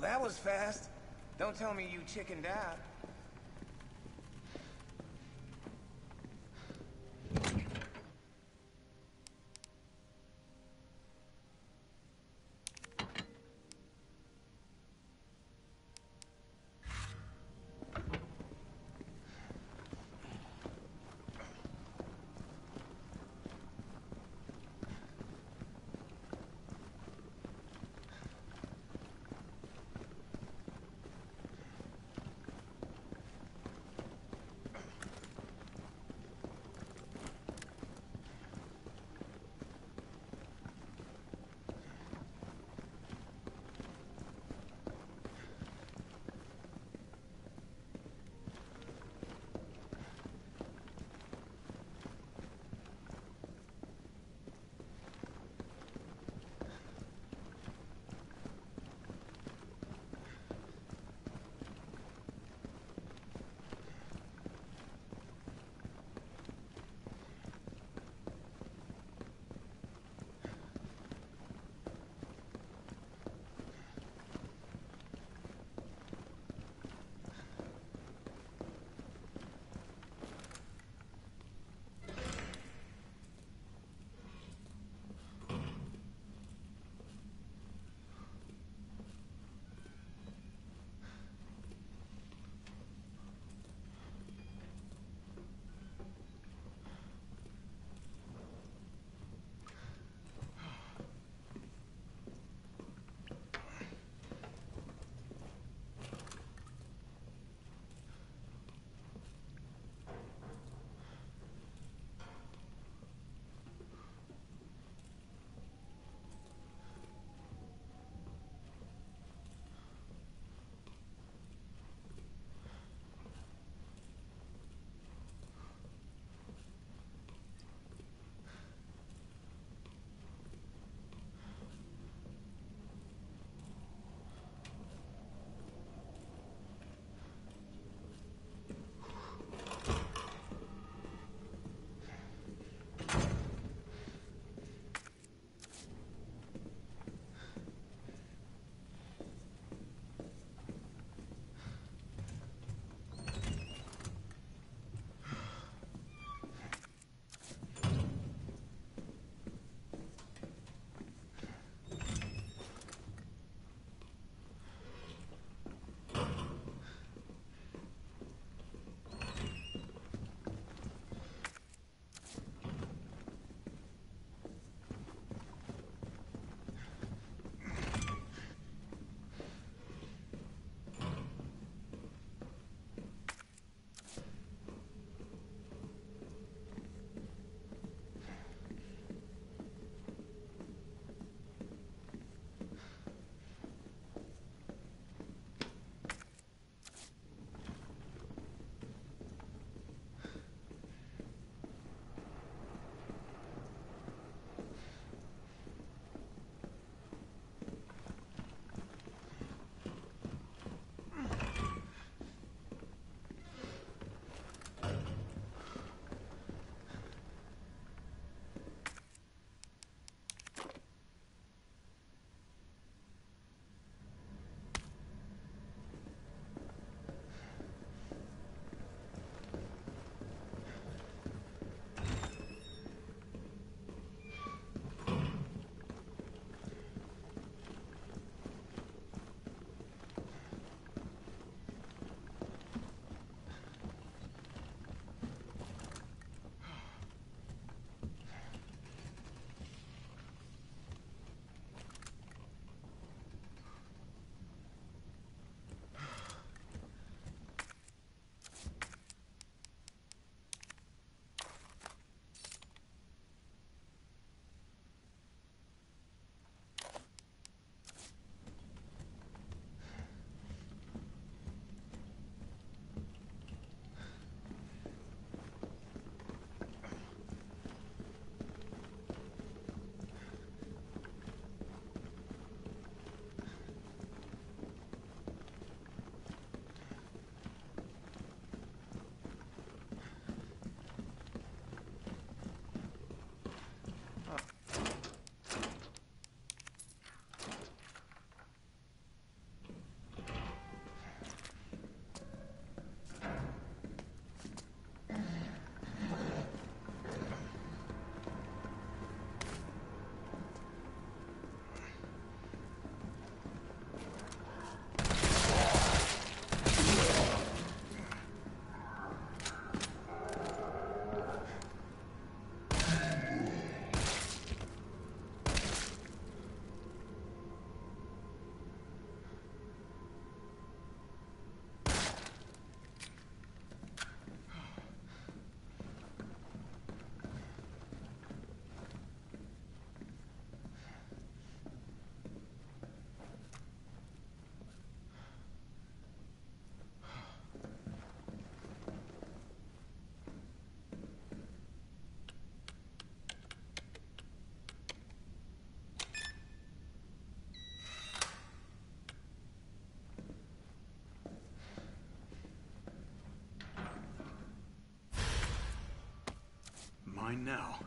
that was fast. Don't tell me you chickened out. Fine now.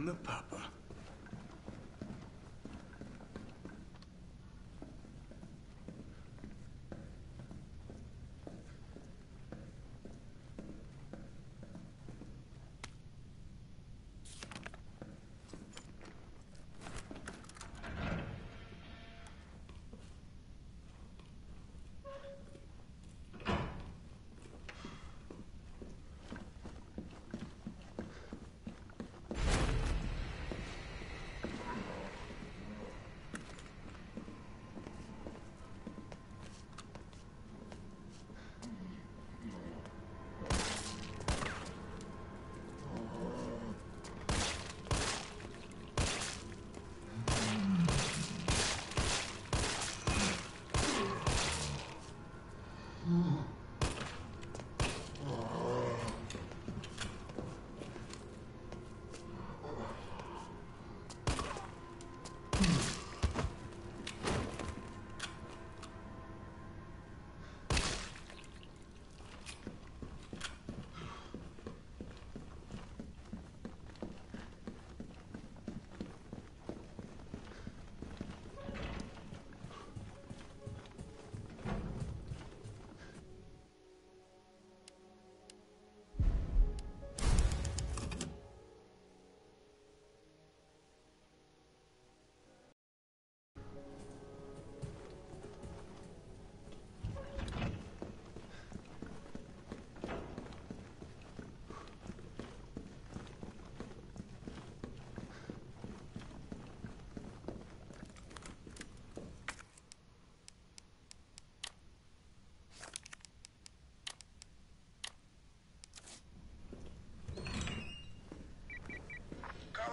Come the papa.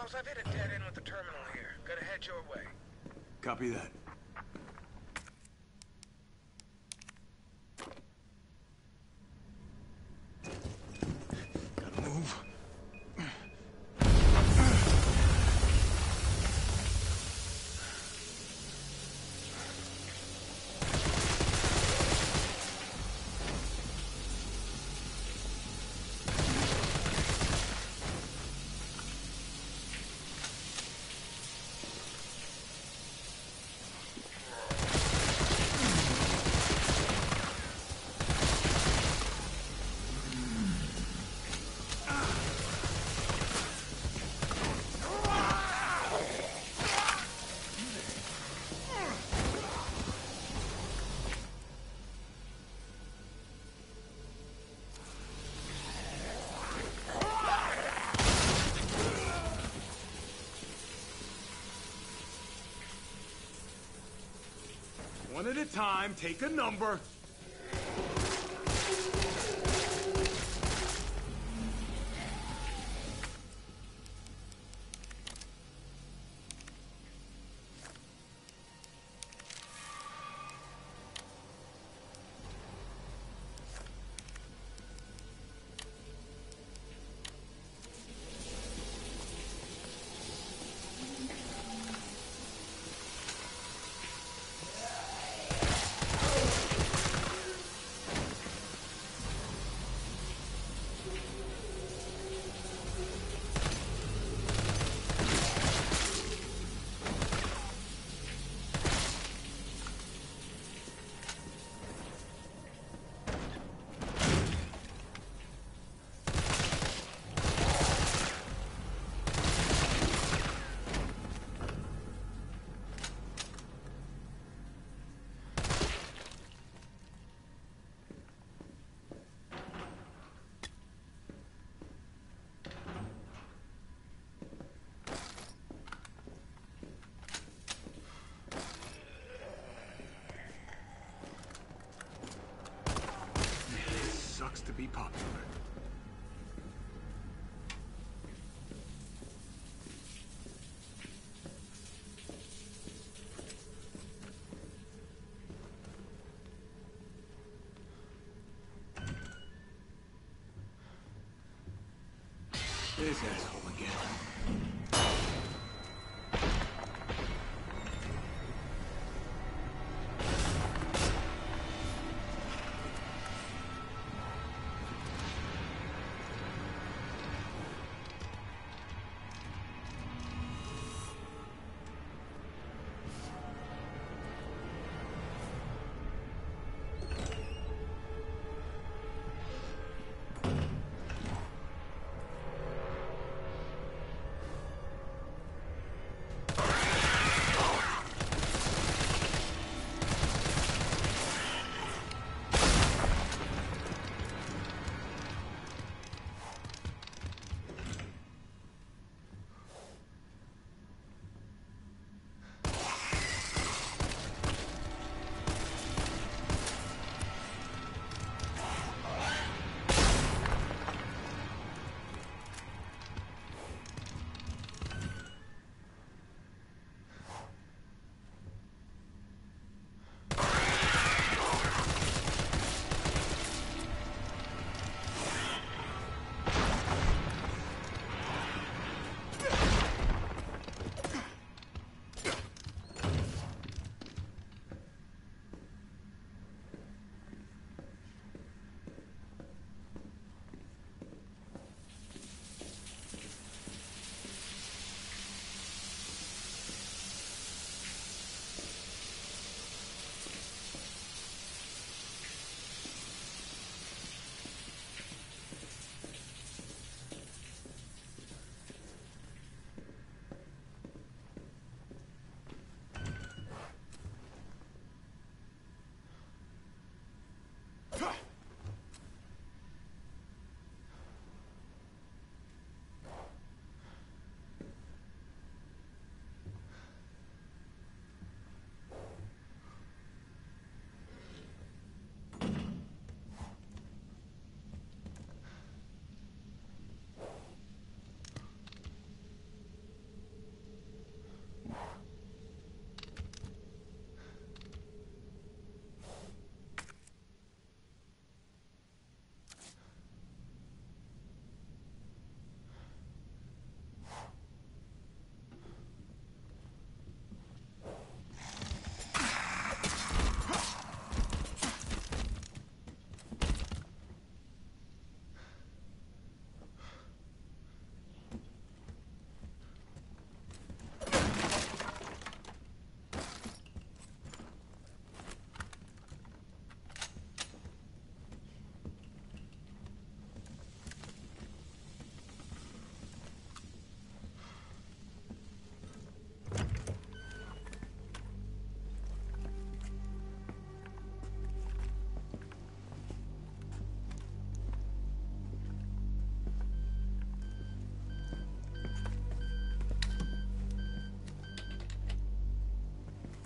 Carlos, I've hit a dead end with the terminal here. Gotta head your way. Copy that. One at a time, take a number. Popular. This asshole again.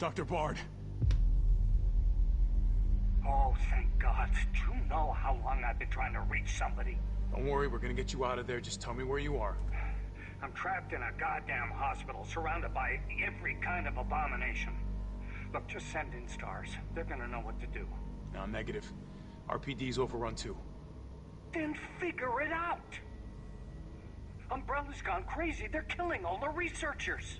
Dr. Bard. Oh, thank God. Do you know how long I've been trying to reach somebody? Don't worry, we're gonna get you out of there. Just tell me where you are. I'm trapped in a goddamn hospital, surrounded by every kind of abomination. Look, just send in STARS. They're gonna know what to do. No, negative. RPD's overrun too. Then figure it out! Umbrella's gone crazy. They're killing all the researchers.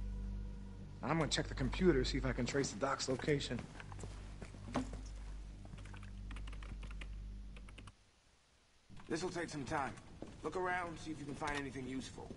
I'm gonna check the computer, see if I can trace the doc's location. This'll take some time. Look around, see if you can find anything useful.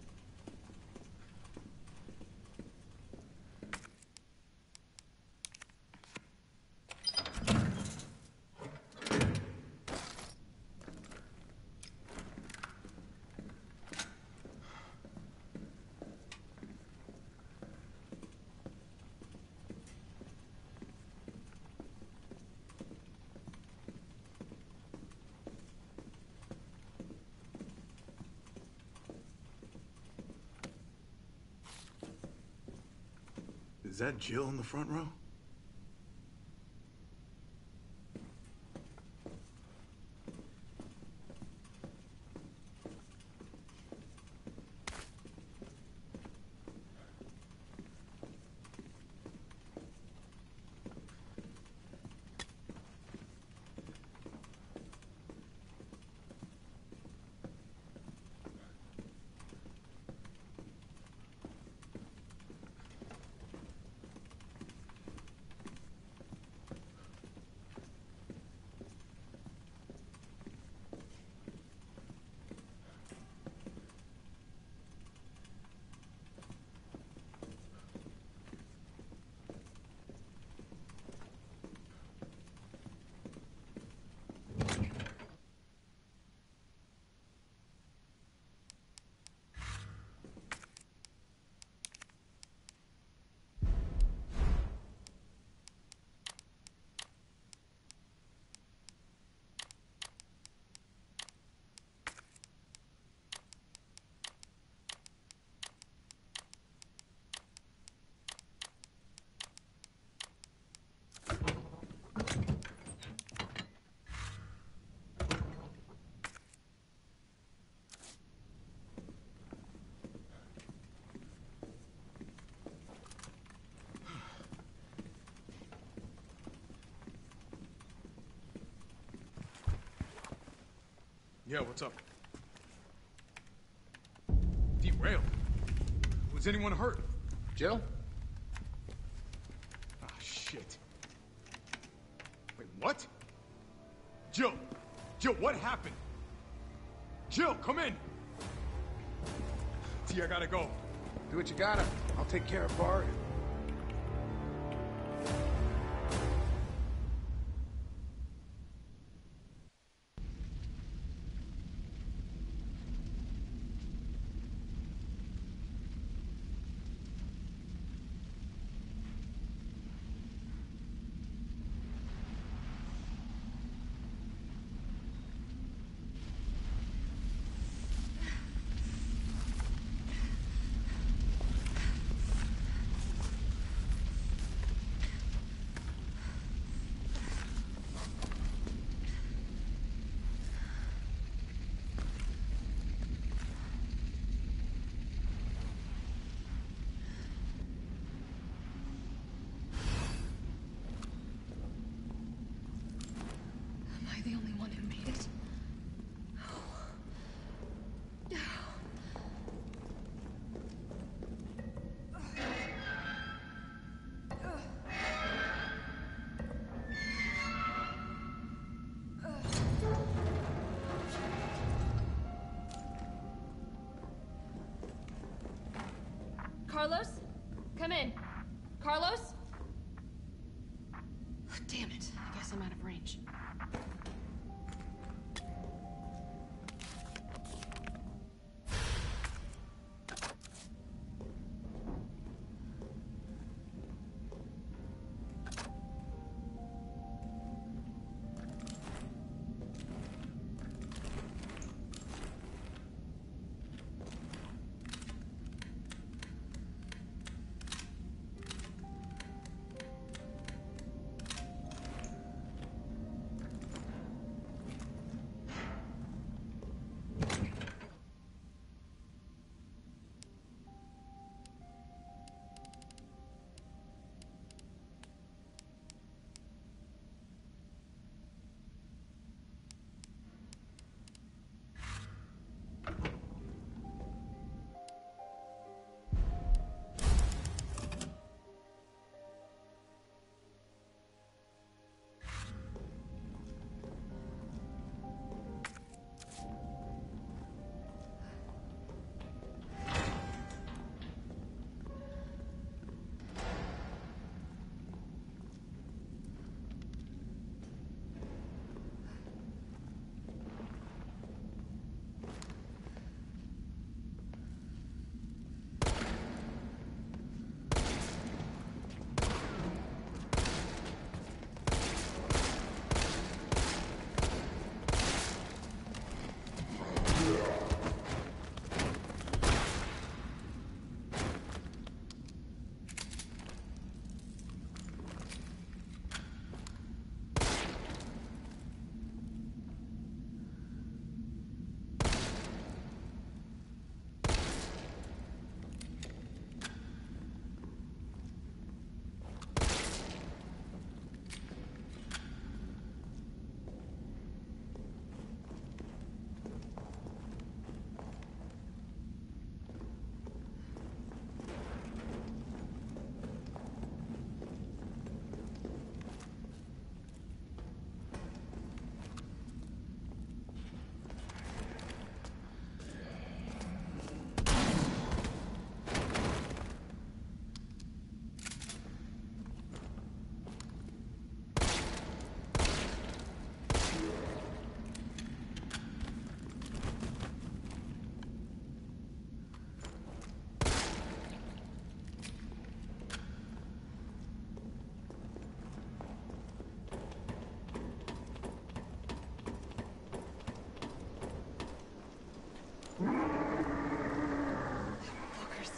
That Jill in the front row? Yeah, what's up? Derailed? Was anyone hurt? Jill? Ah, shit. Wait, what? Jill! Jill, what happened? Jill, come in! T, I gotta go. Do what you gotta. I'll take care of Bard. Carlos? Come in. Carlos?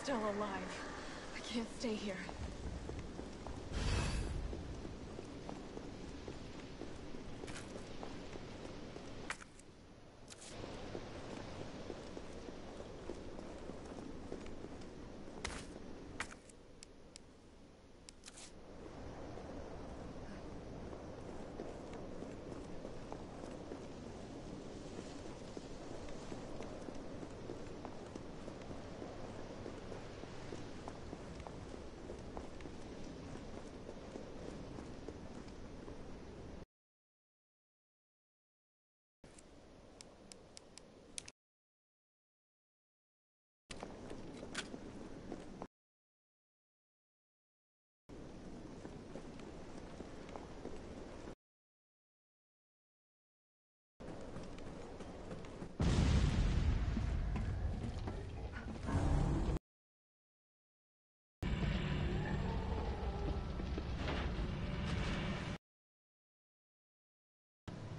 Still alive. I can't stay here.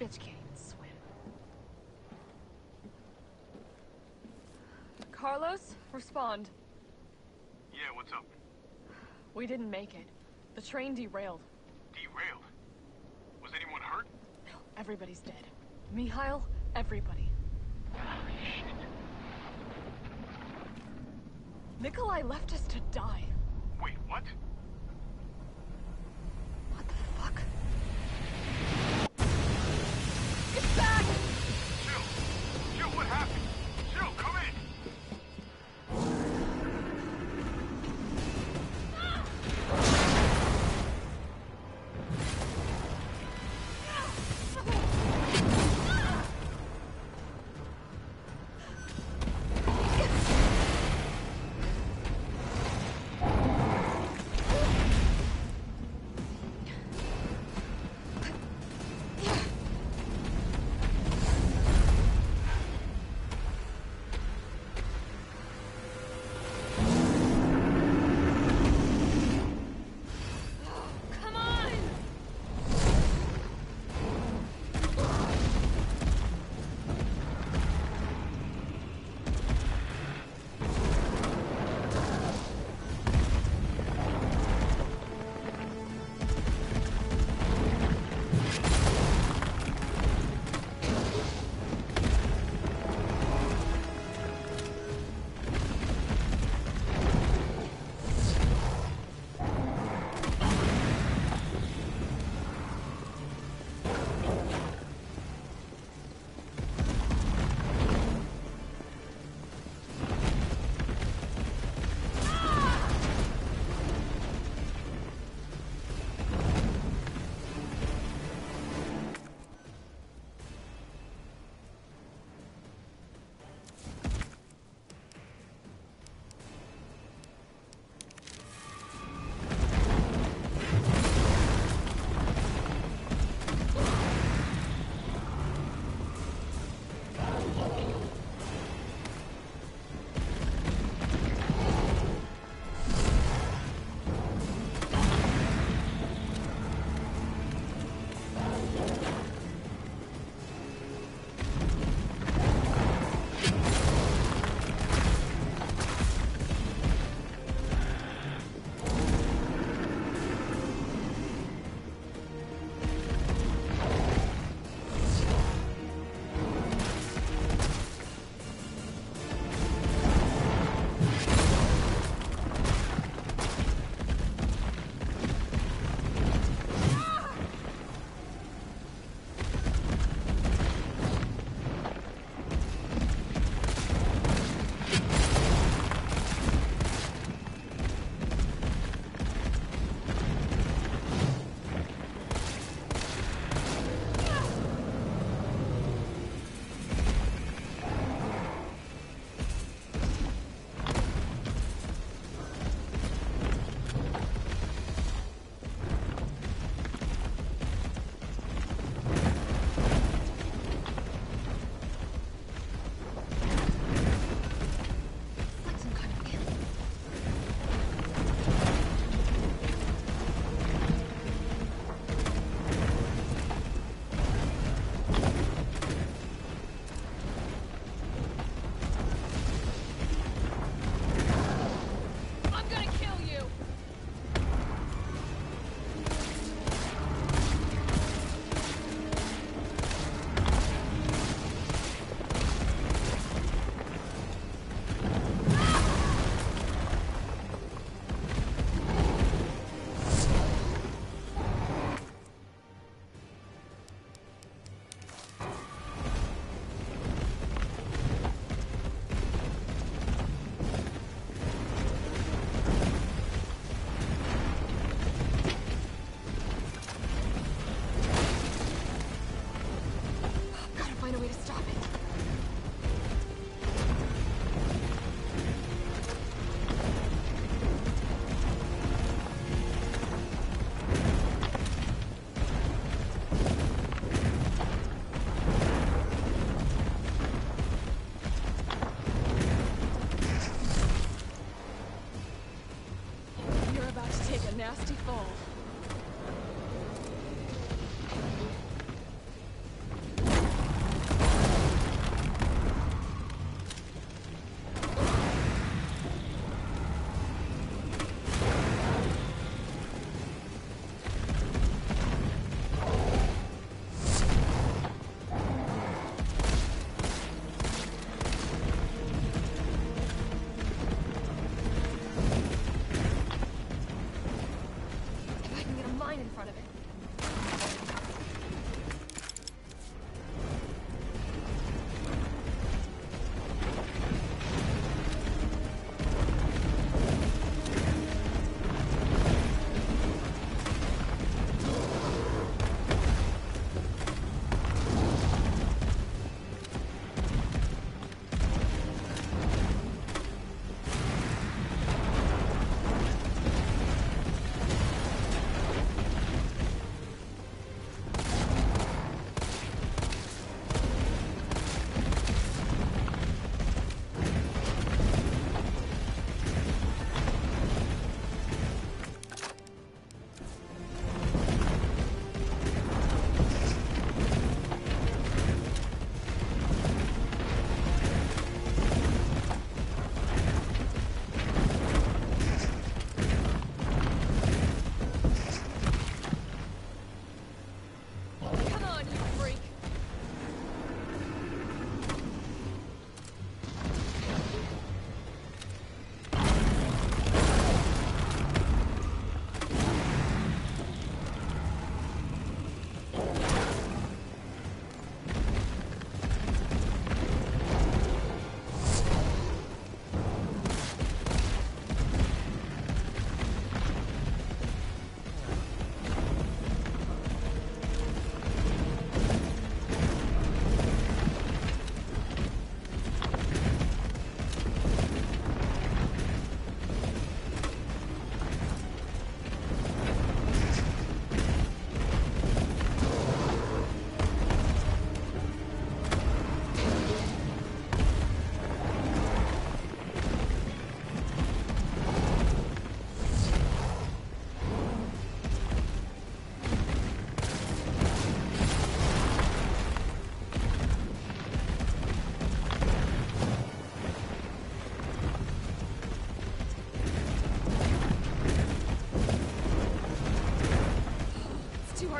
Bitch can't even swim. Carlos, respond. Yeah, what's up? We didn't make it. The train derailed. Derailed. Was anyone hurt? No, everybody's dead. Mikhail, everybody. Ah, shit. Nikolai left us to die.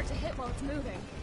To hit while it's moving.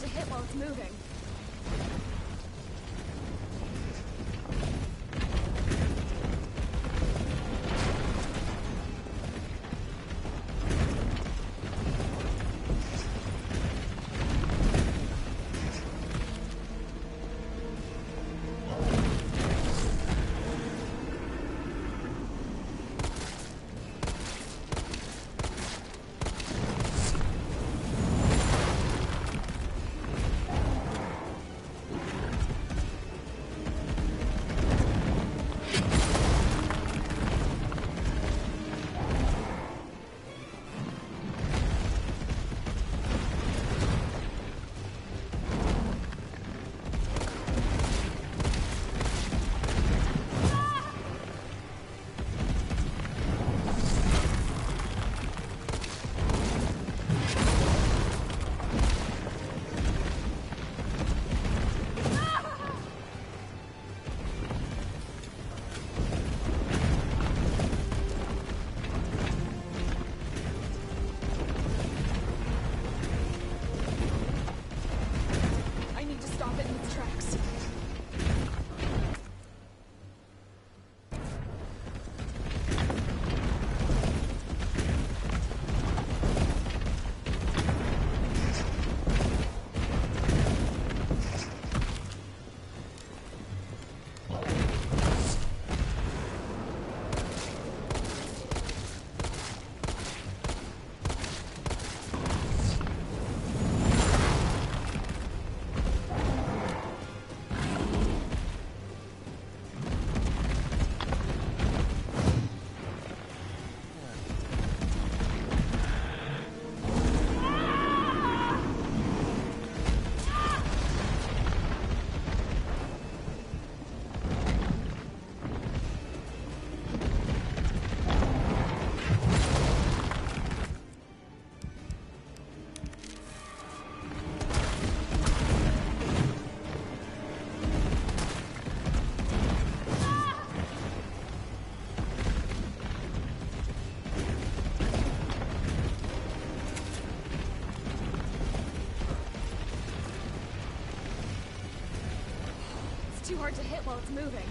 to hit while it's moving. hard to hit while it's moving.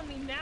on me now.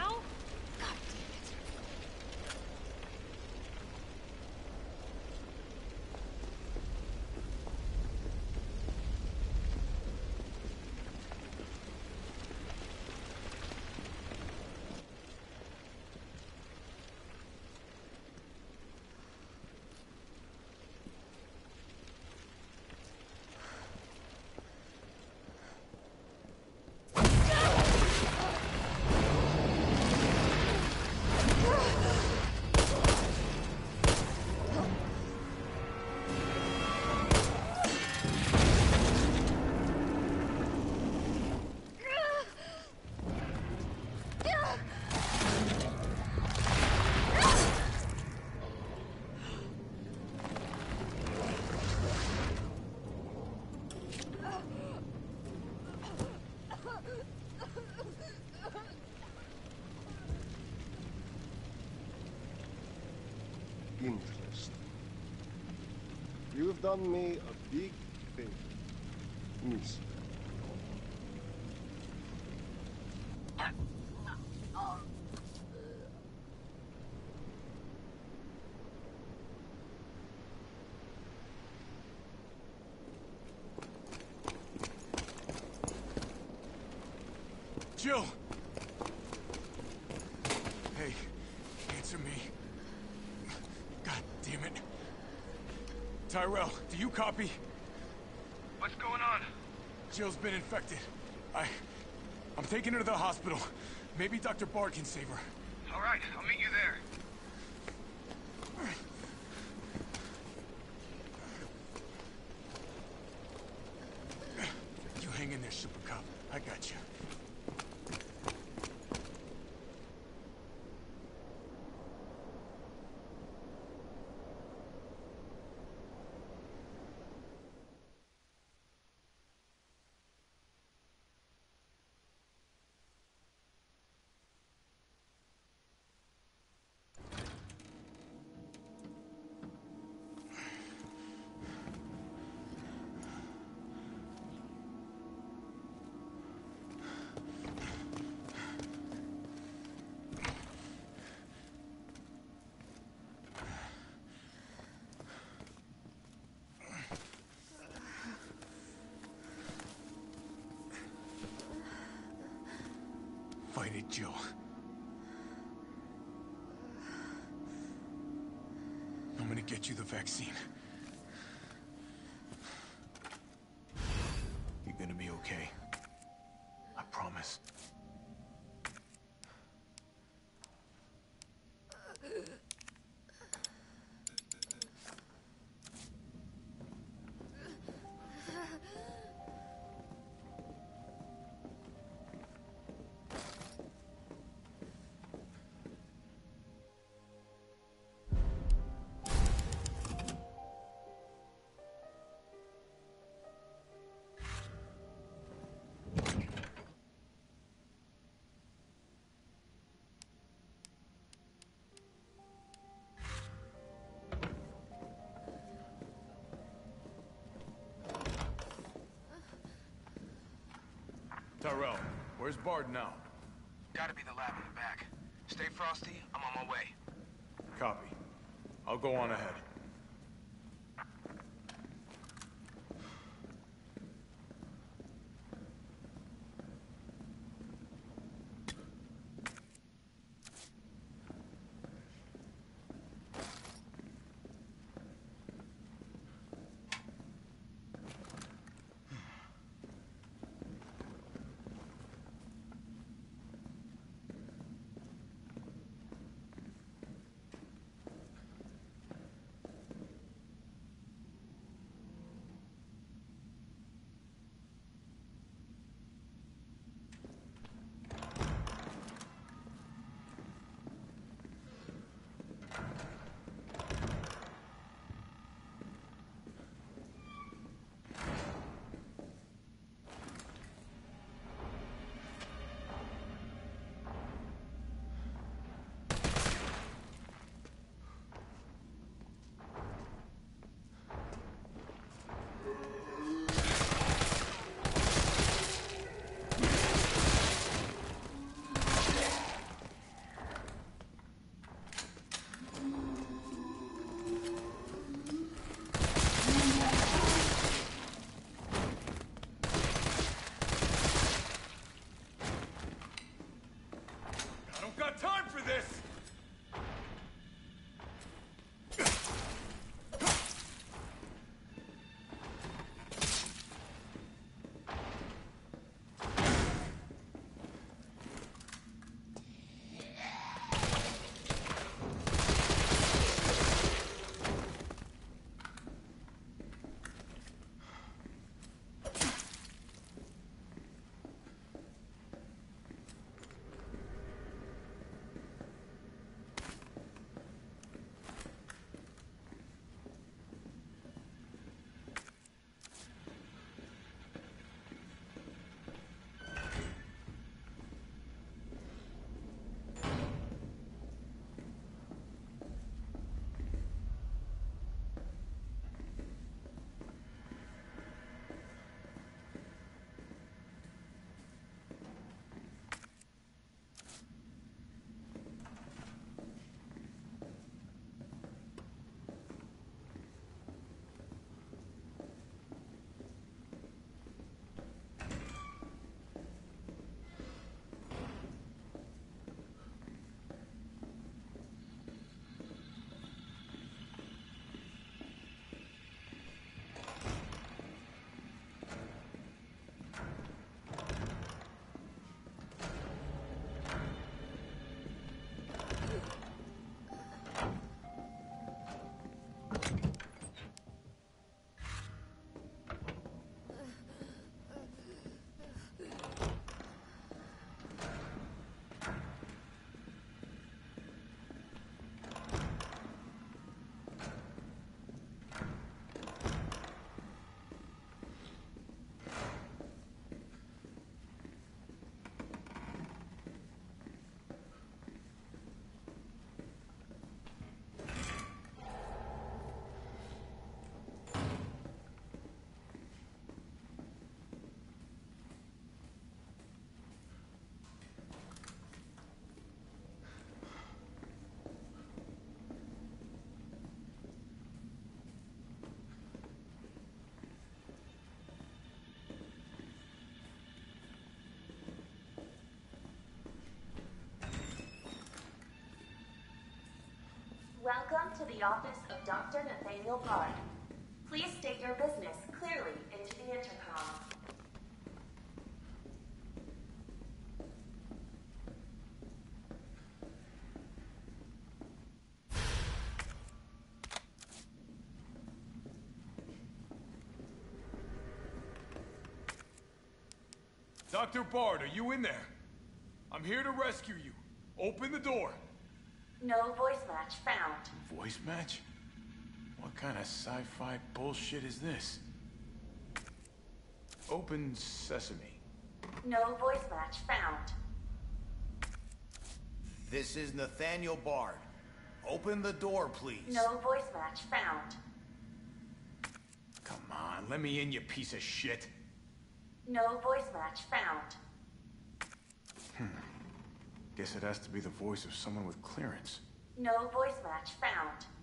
Done me a big favor. Miss. Jill! Hey, answer me. God damn it. Tyrell, do you copy? What's going on? Jill's been infected. I... I'm taking her to the hospital. Maybe Dr. Bard can save her. All right, I'll meet you there. Jill. I'm gonna get you the vaccine. Tyrell, where's Bard now? Gotta be the lab in the back. Stay frosty, I'm on my way. Copy. I'll go on ahead. The office of Dr. Nathaniel Bard. Please state your business clearly into the intercom. Dr. Bard, are you in there? I'm here to rescue you. Open the door. No voice match found. Voice match? What kind of sci-fi bullshit is this? Open sesame. No voice match found. This is Nathaniel Bard. Open the door, please. No voice match found. Come on, let me in, you piece of shit. No voice match found. Hmm. Guess it has to be the voice of someone with clearance. No voice match found.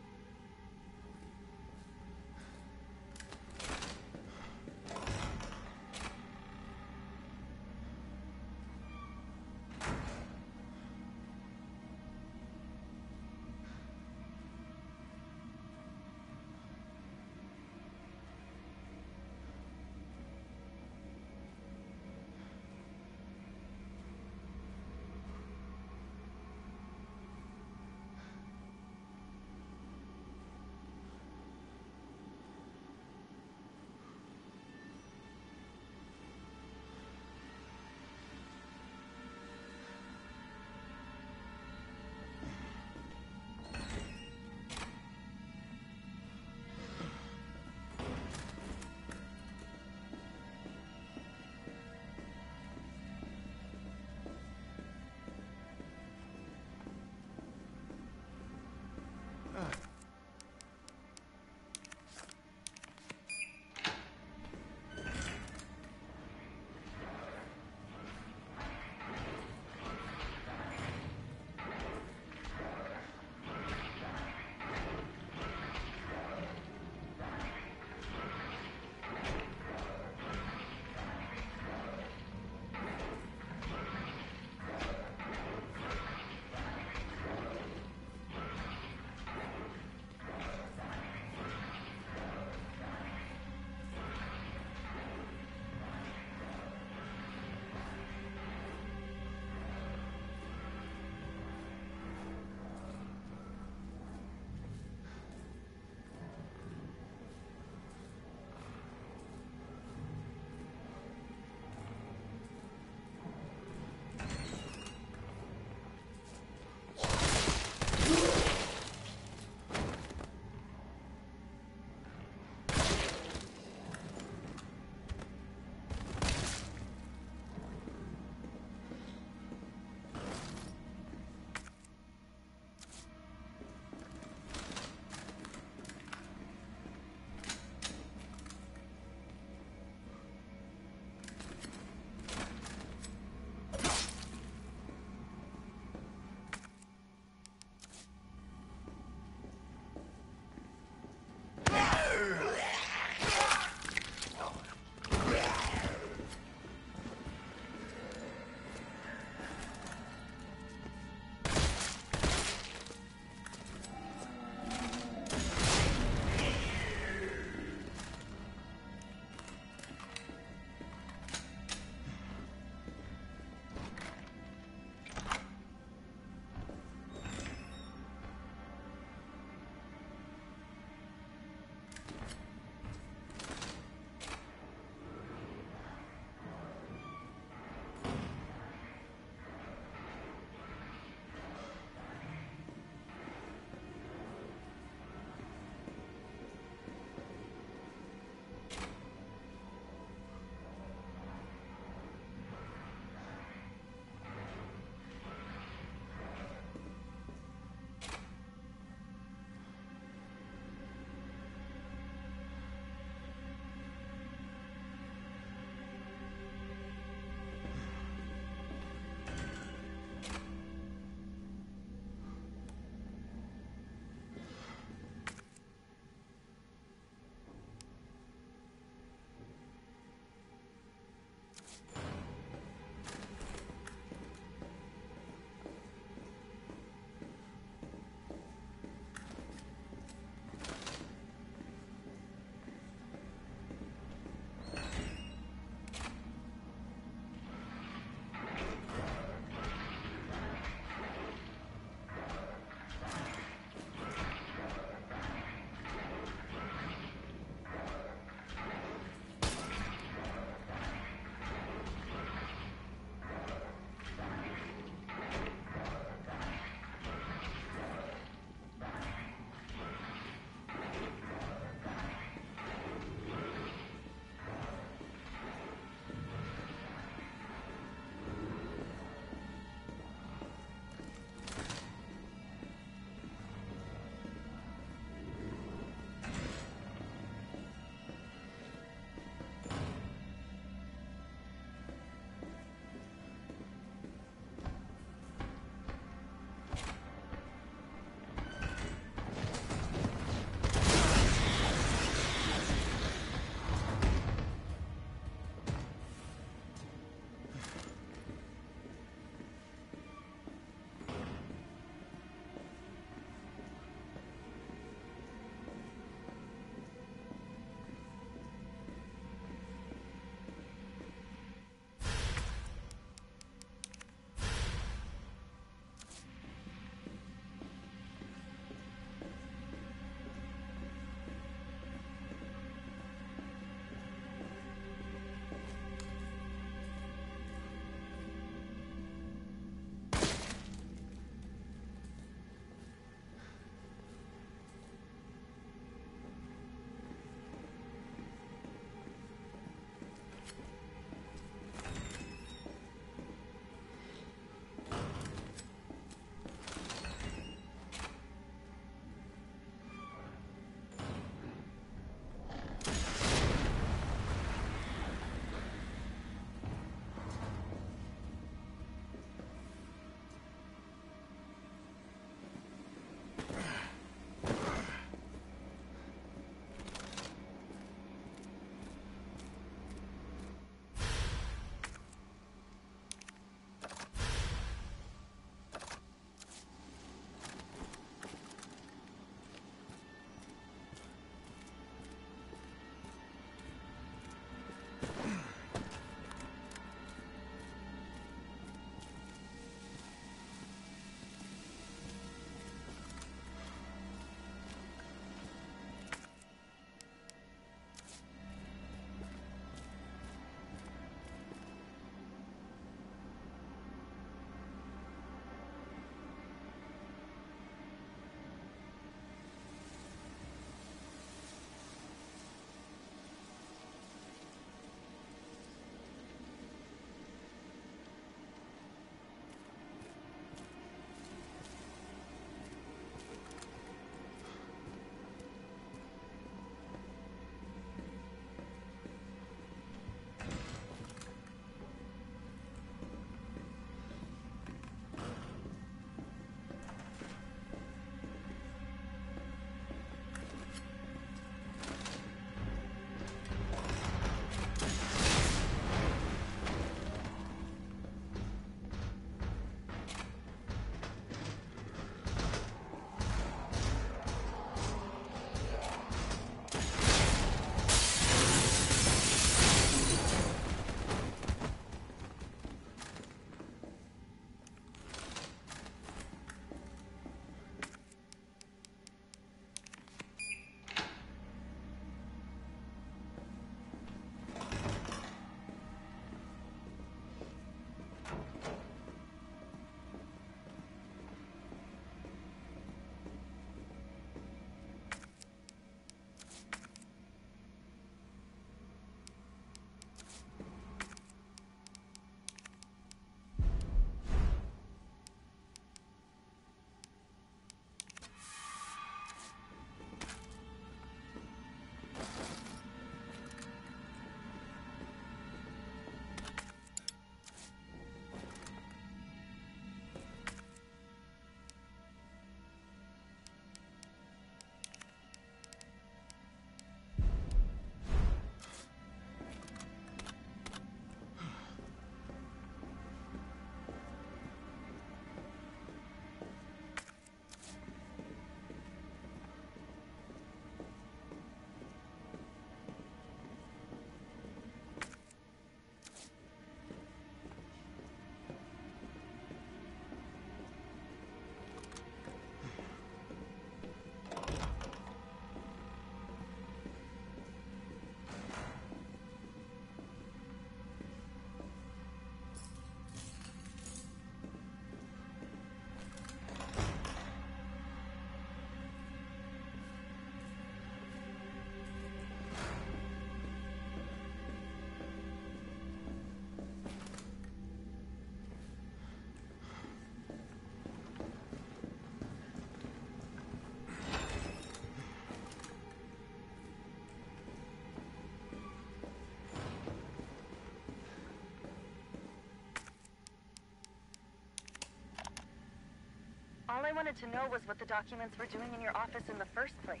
Wanted to know was what the documents were doing in your office in the first place.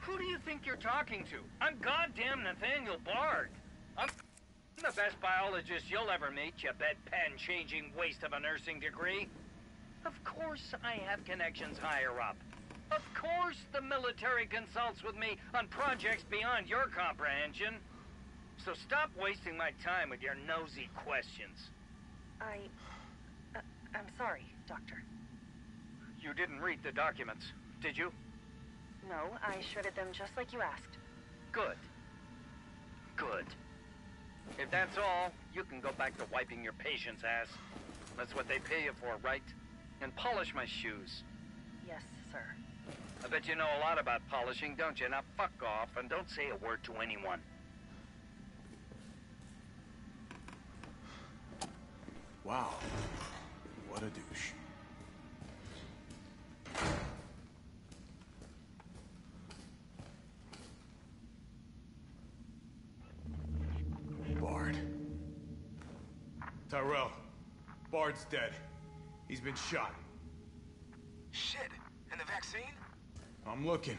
Who do you think you're talking to? I'm goddamn Nathaniel Bard. I'm the best biologist you'll ever meet, you bedpan-changing waste of a nursing degree. Of course I have connections higher up. Of course the military consults with me on projects beyond your comprehension. So stop wasting my time with your nosy questions. I... Uh, I'm sorry, Doctor. You didn't read the documents, did you? No, I shredded them just like you asked. Good. Good. If that's all, you can go back to wiping your patient's ass. That's what they pay you for, right? And polish my shoes. Yes, sir. I bet you know a lot about polishing, don't you? Now fuck off and don't say a word to anyone. Wow. What a douche. Bard. Tyrell. Bard's dead. He's been shot. Shit. And the vaccine? I'm looking.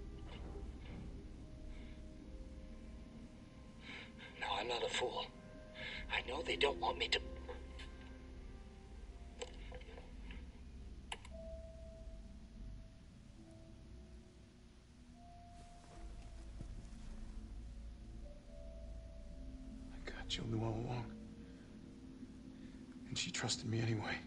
Oh, I'm not a fool. I know they don't want me to. My God, Jill knew all along. And she trusted me anyway.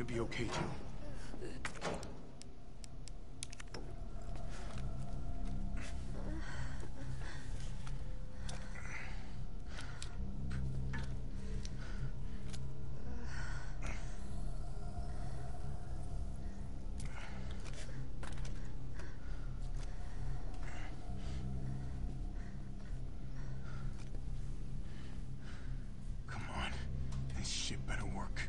Gonna be okay, Joe. Come on. This shit better work.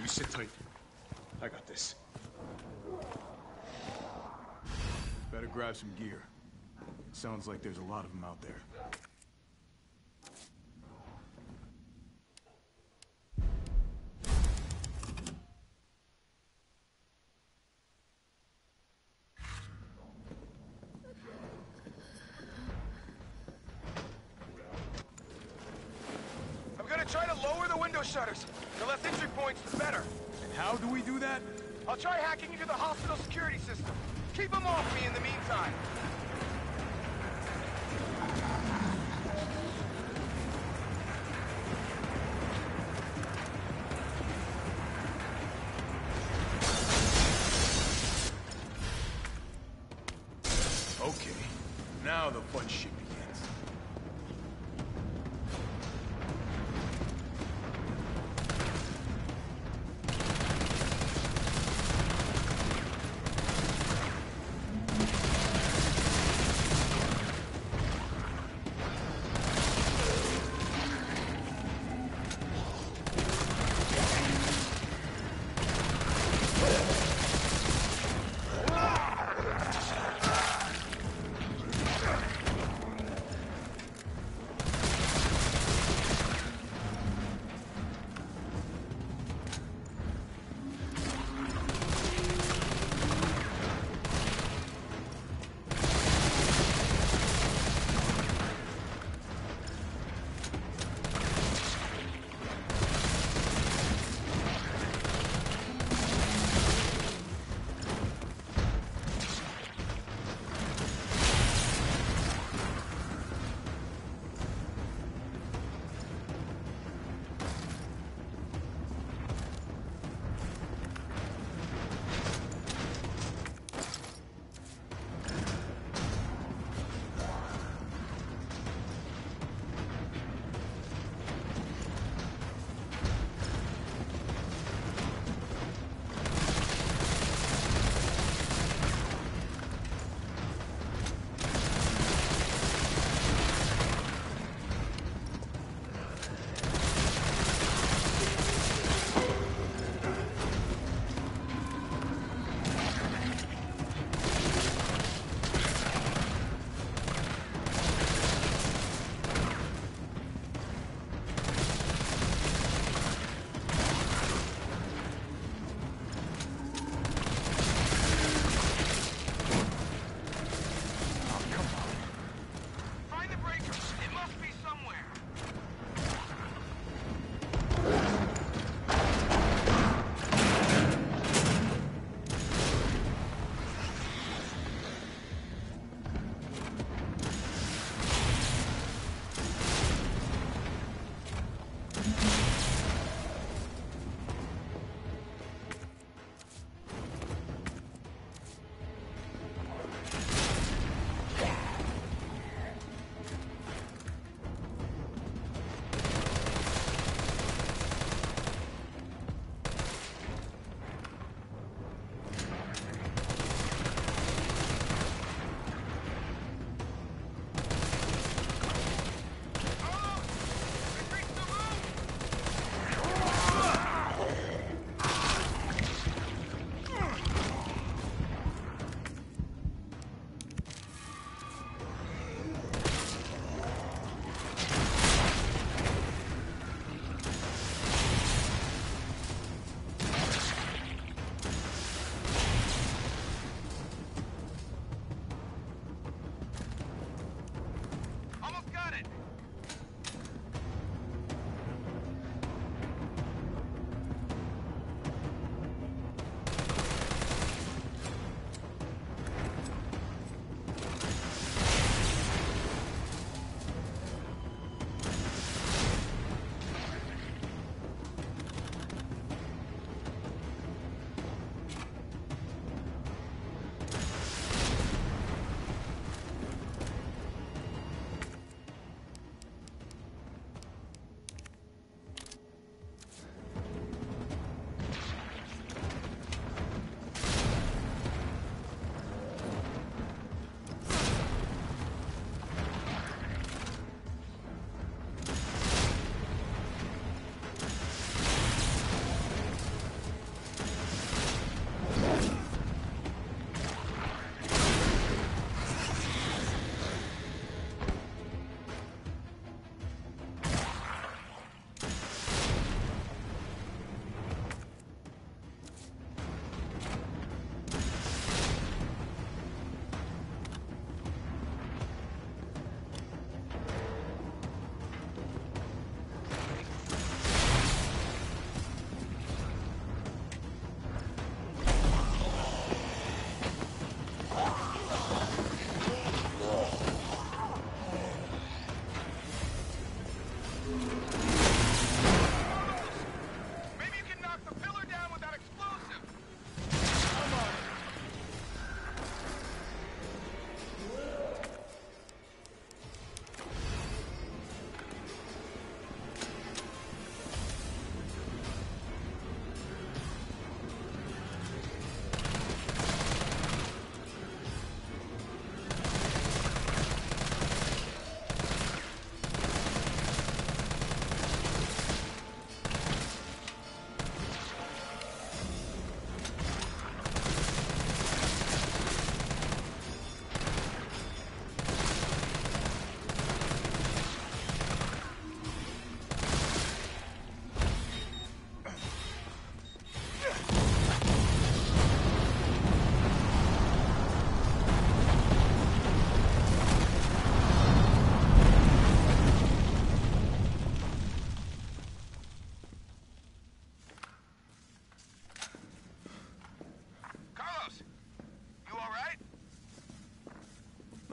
You sit tight. I got this. Better grab some gear. Sounds like there's a lot of them out there.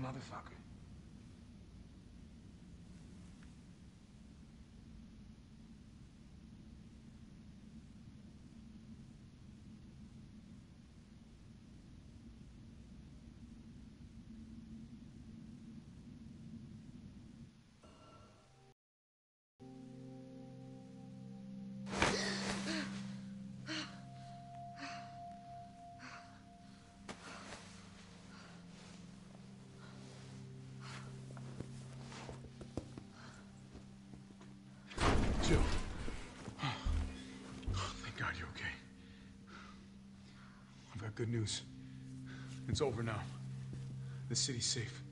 motherfucker. Motherfucker. Oh, Jill. Thank God you're okay. I've got good news. It's over now. The city's safe.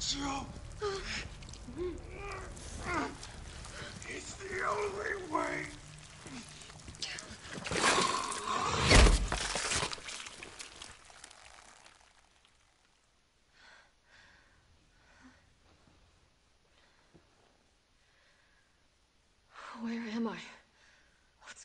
Joe. It's the only way. Where am I? What's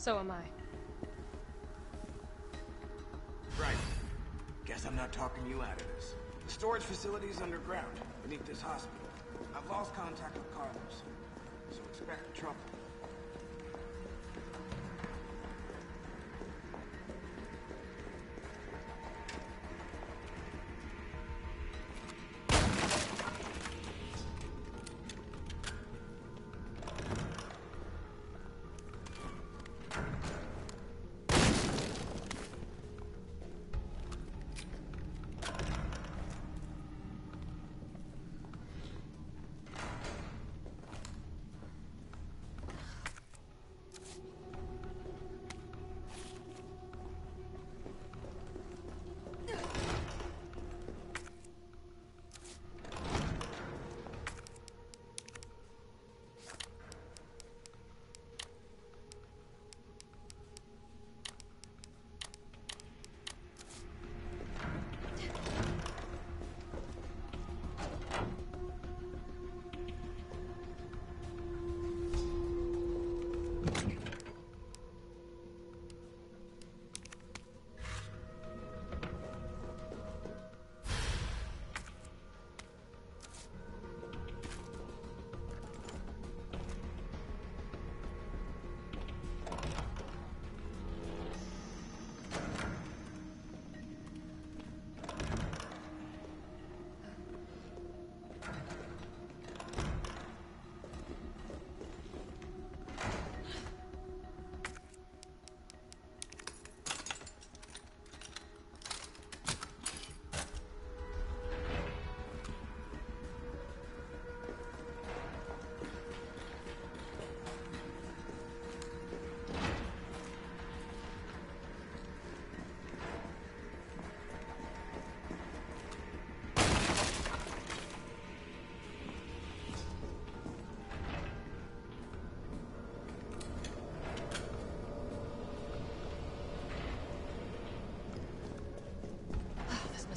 So am I. Right. Guess I'm not talking you out of this. The storage facility is underground, beneath this hospital. I've lost contact with Carlos, so expect trouble.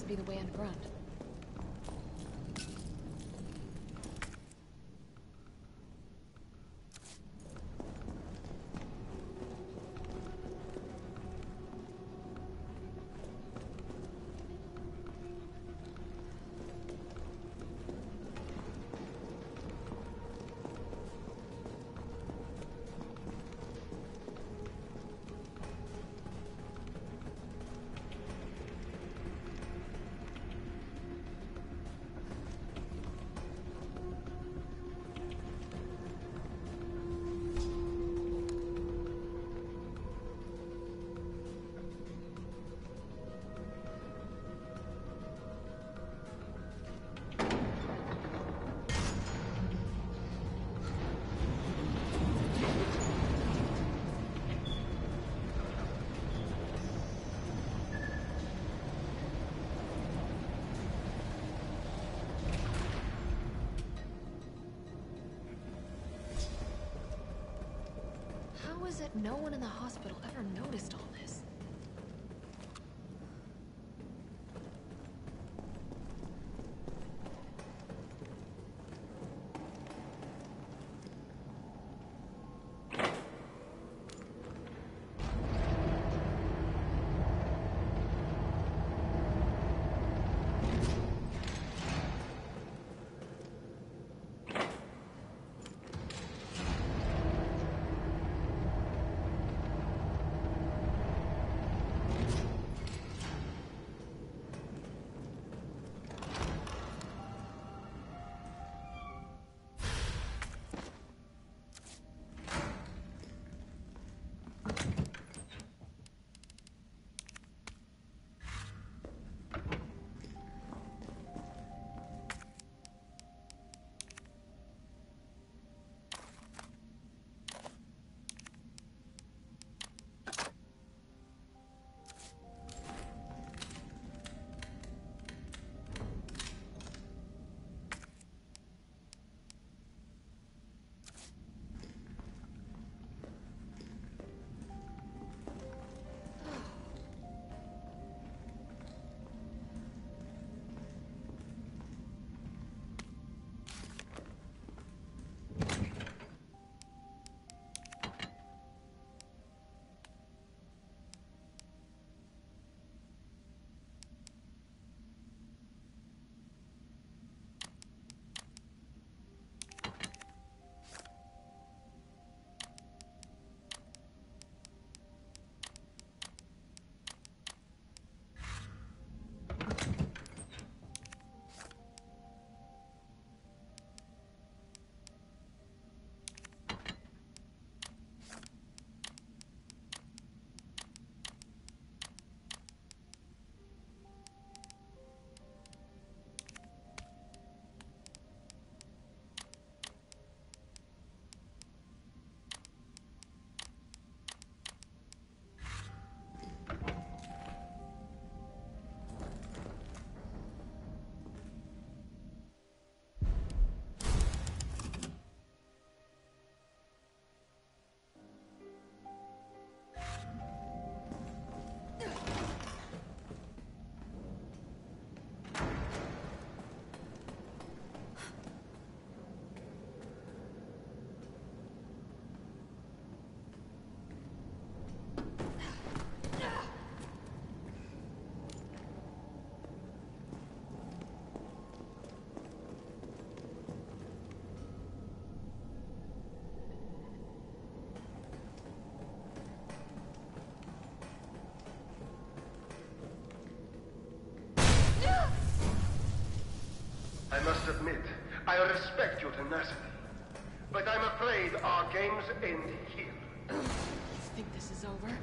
to be the way underground. Is it no one in the hospital ever noticed all admit, I respect your tenacity. But I'm afraid our games end here. You think this is over?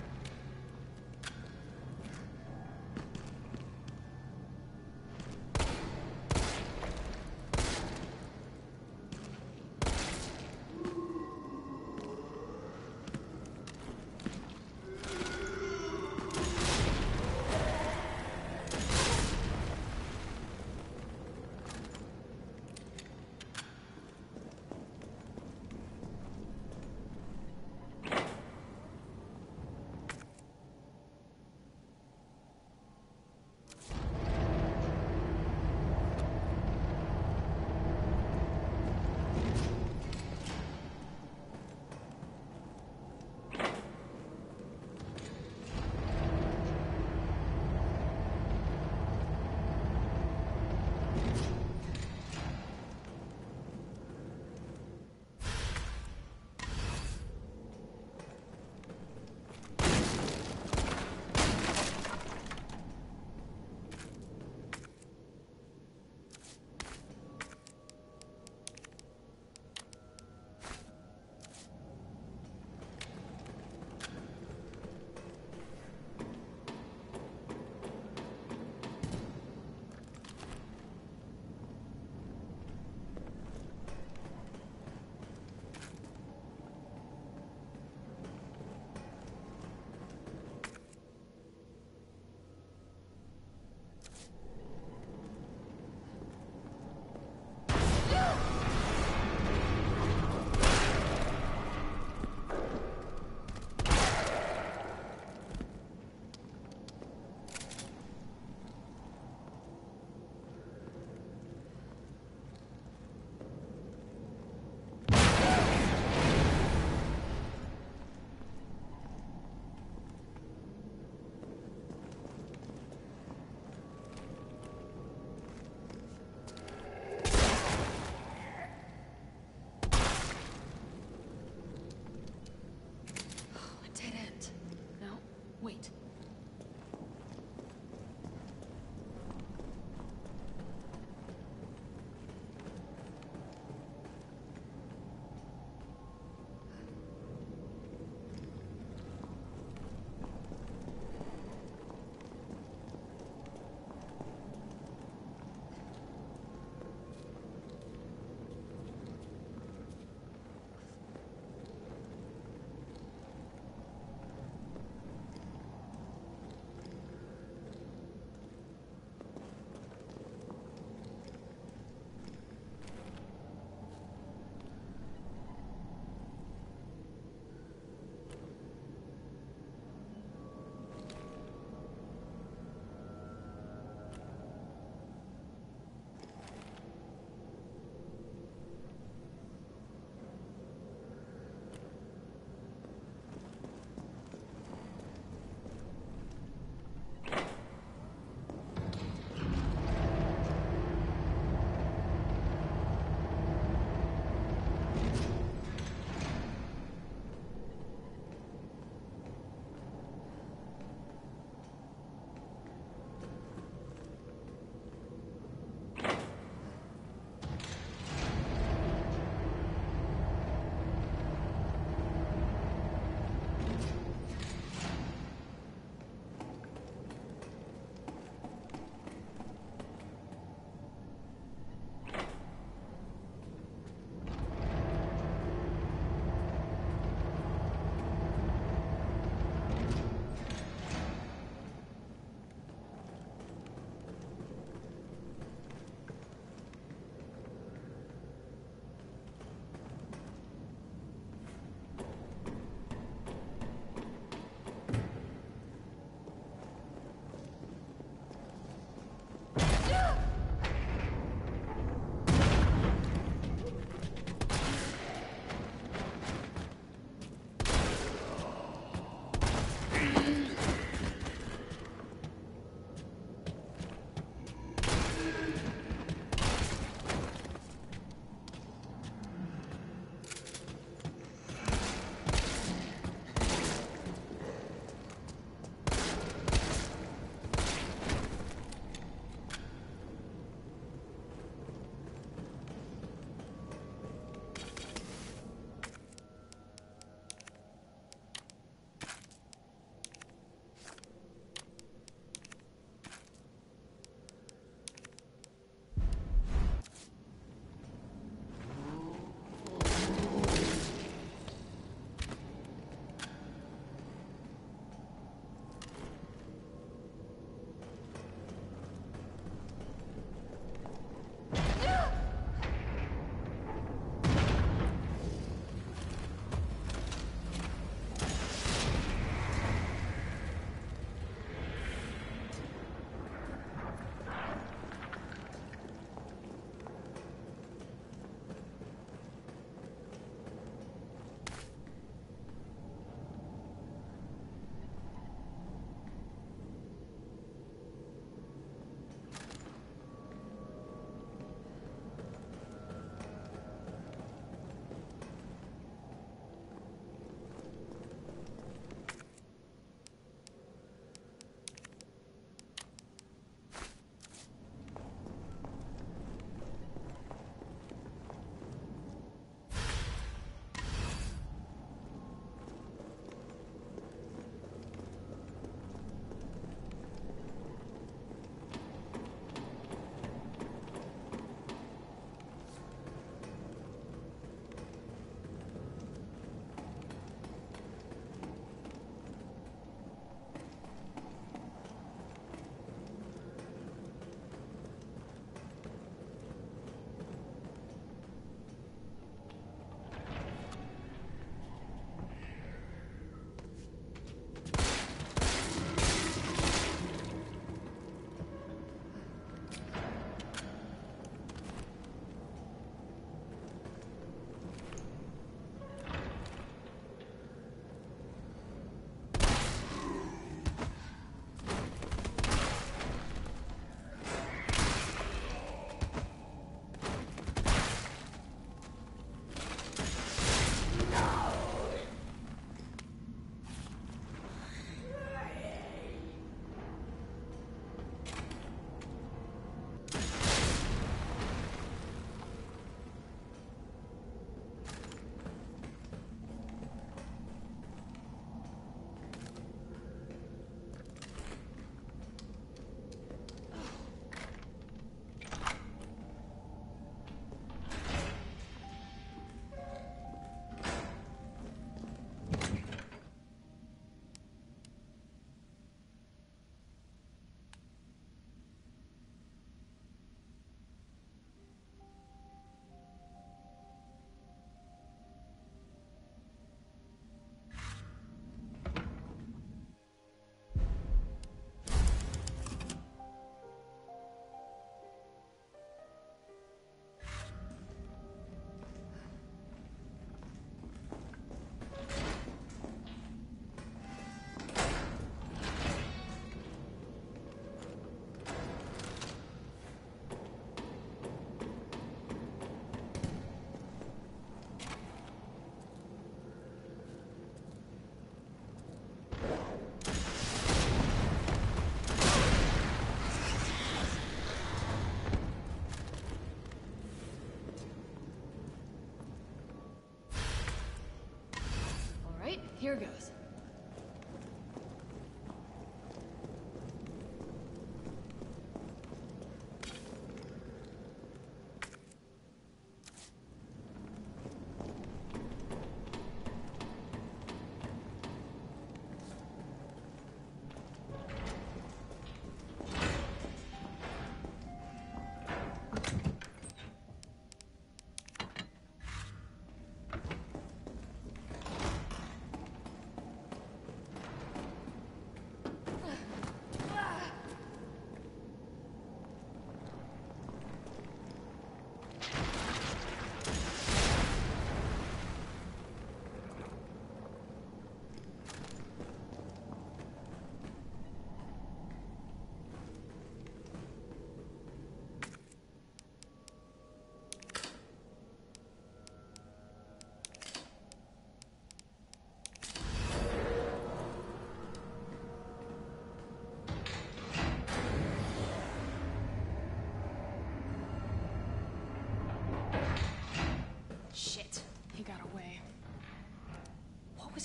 Here goes.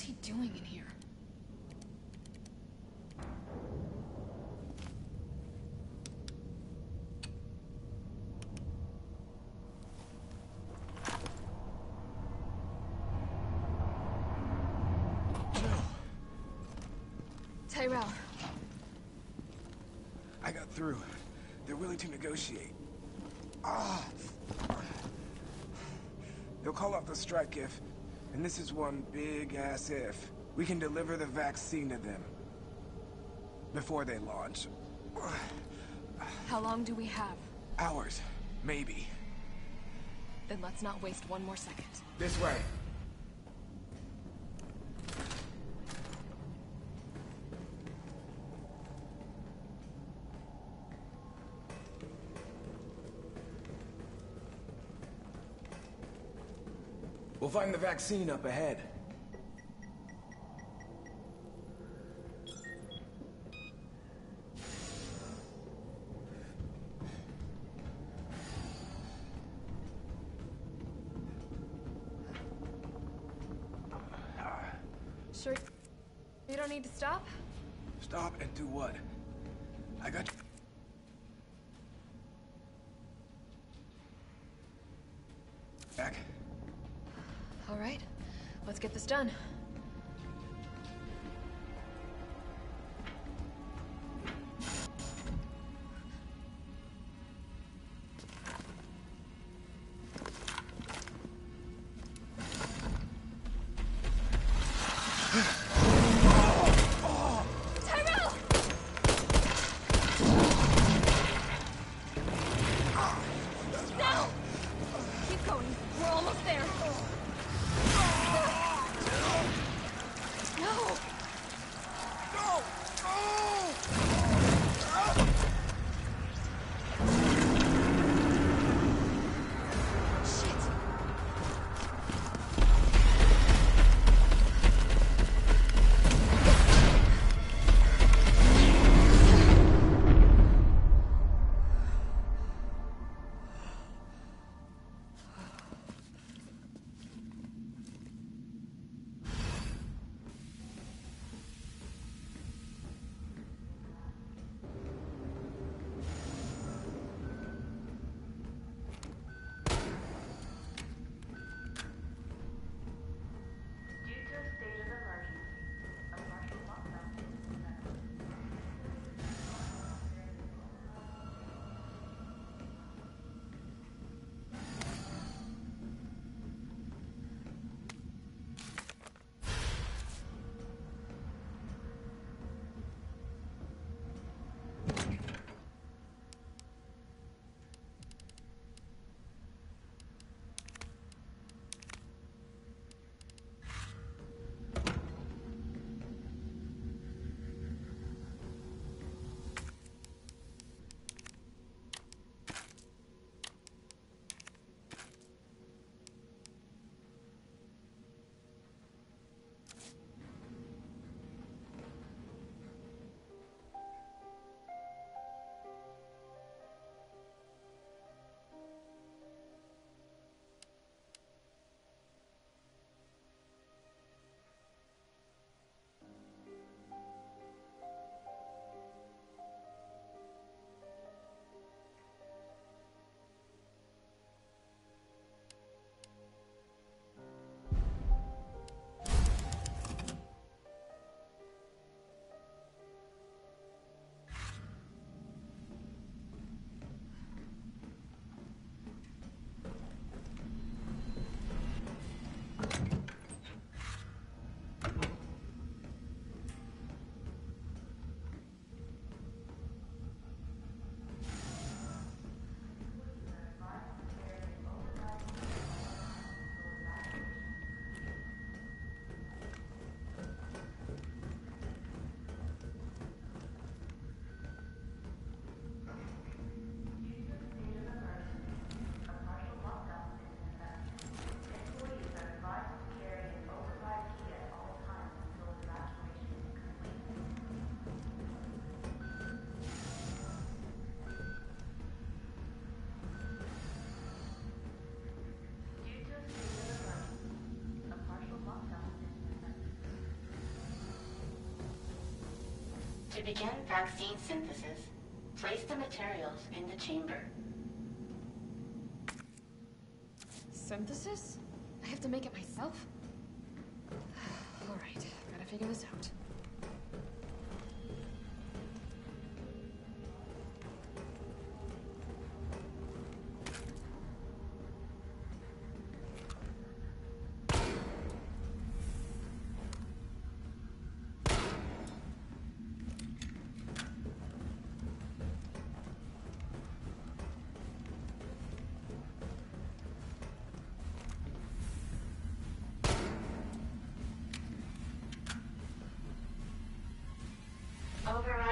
He doing in here? Tyrell, I got through. They're willing to negotiate. Ah. They'll call off the strike if, this is one big ass if, we can deliver the vaccine to them. Before they launch. how long do we have? Hours. Maybe. Then let's not waste one more second. This way. Find the vaccine up ahead. Sure. You don't need to stop? Stop and do what? I got you. back. All right. Let's get this done. To begin vaccine synthesis, place the materials in the chamber. Synthesis? I have to make it myself? Alright, gotta figure this out.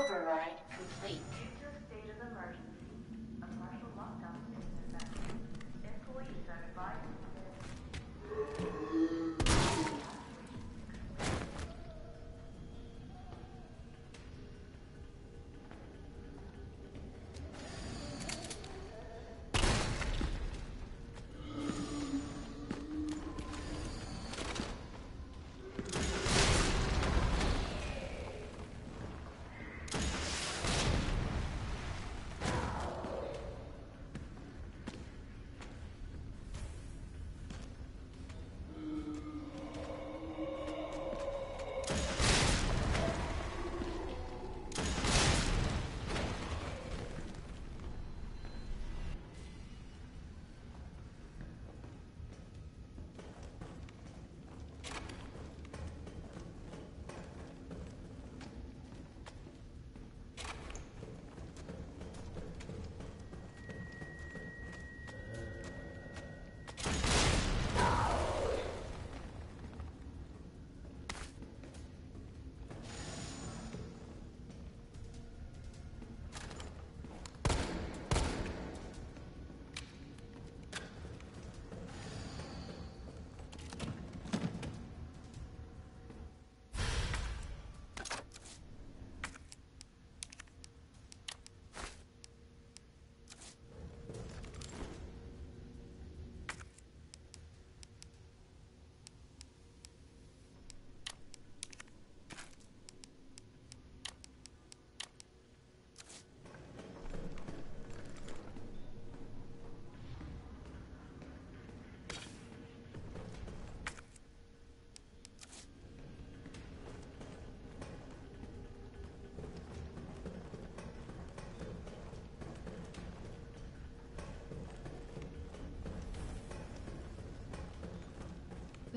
Override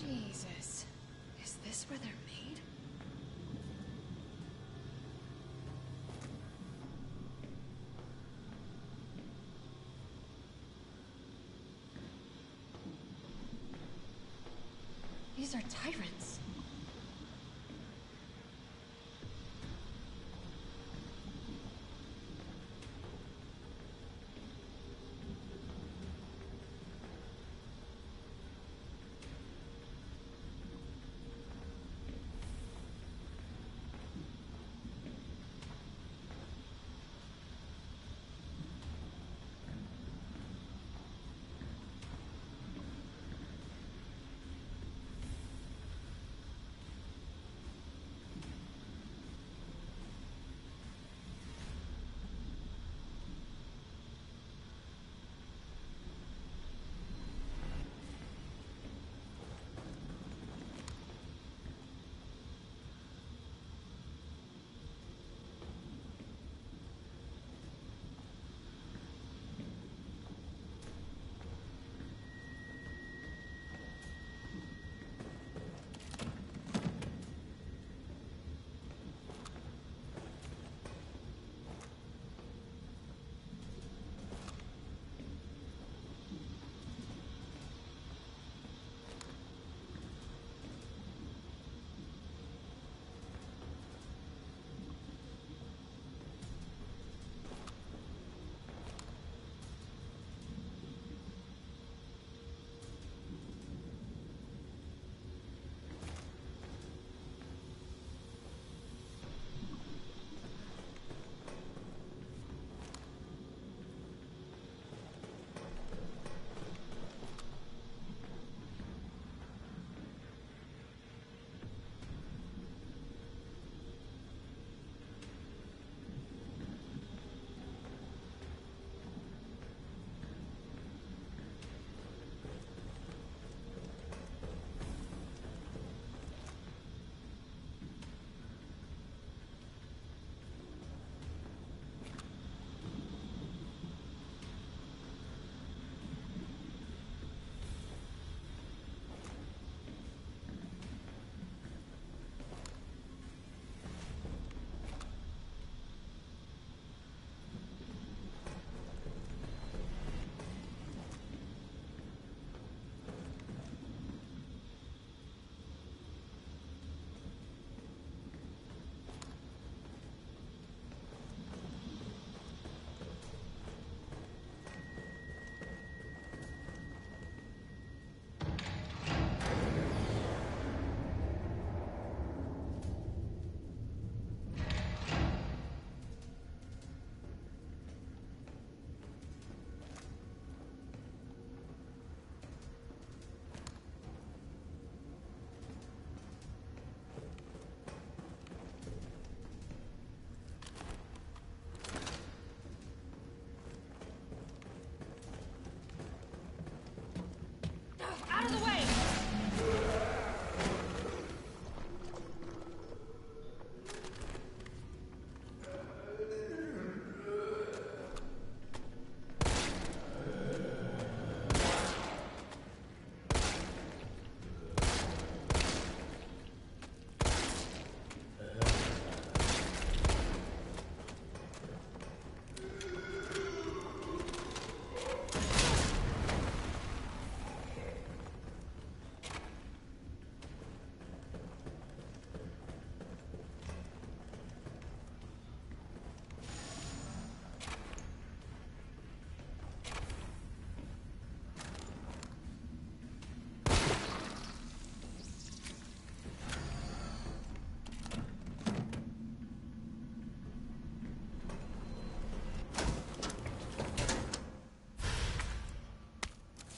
Jesus. Is this where they're made? These are tyrants.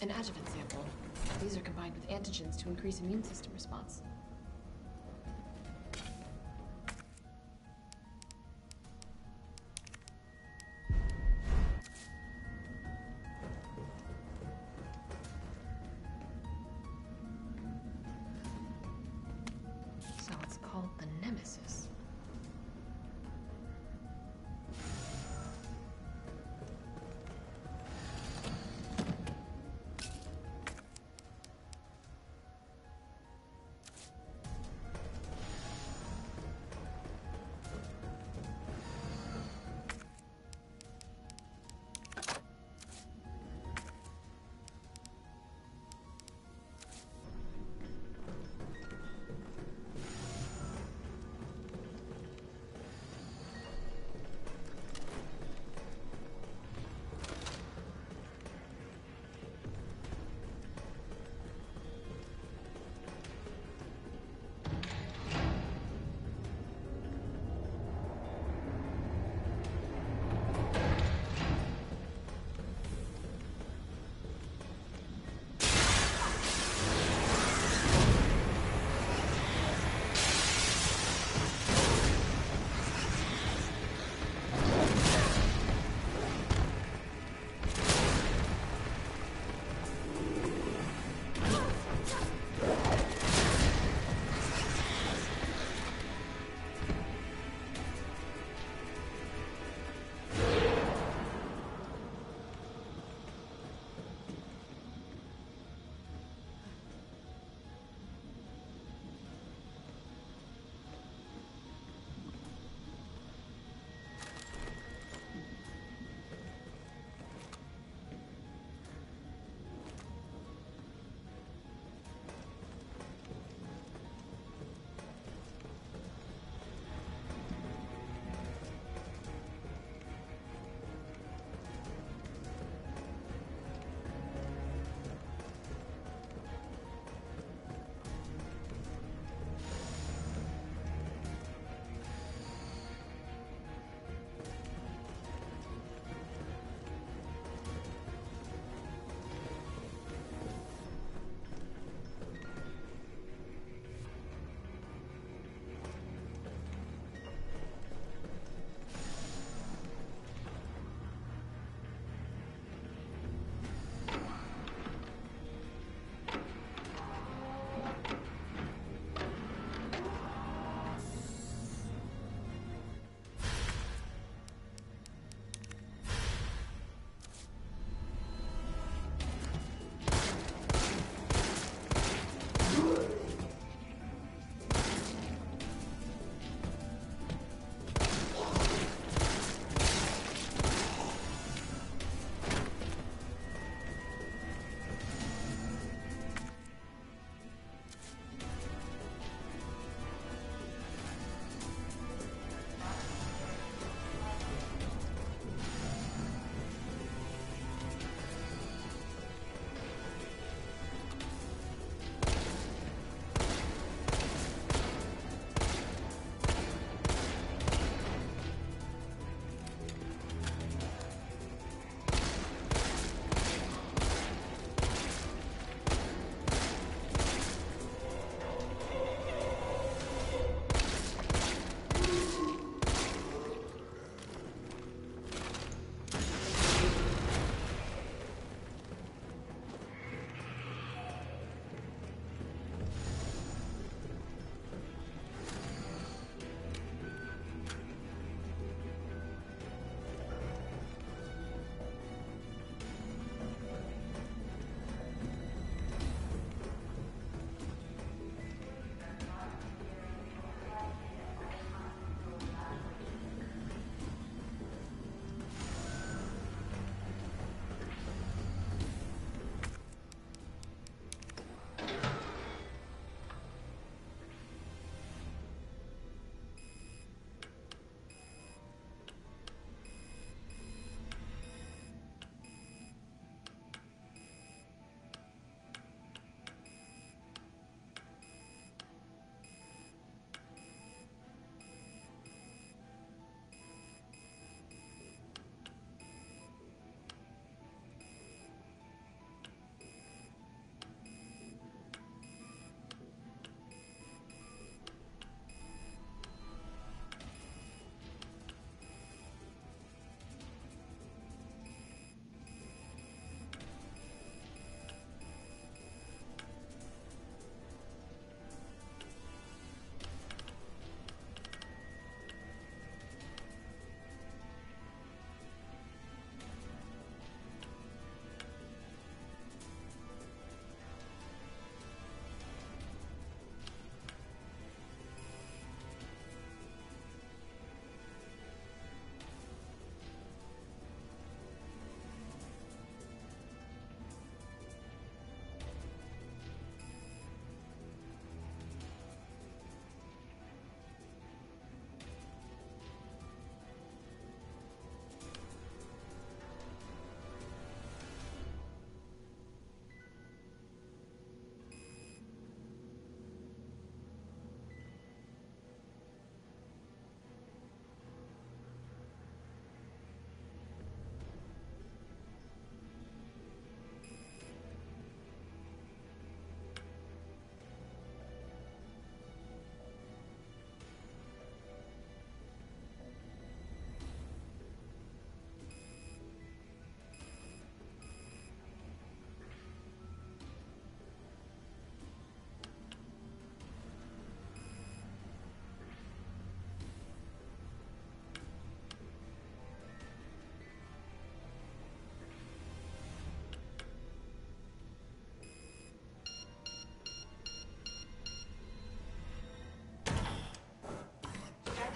An adjuvant sample. These are combined with antigens to increase immune system response.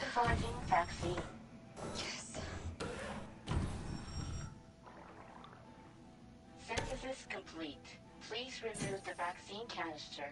to vaccine. Yes. Synthesis complete. Please remove the vaccine canister.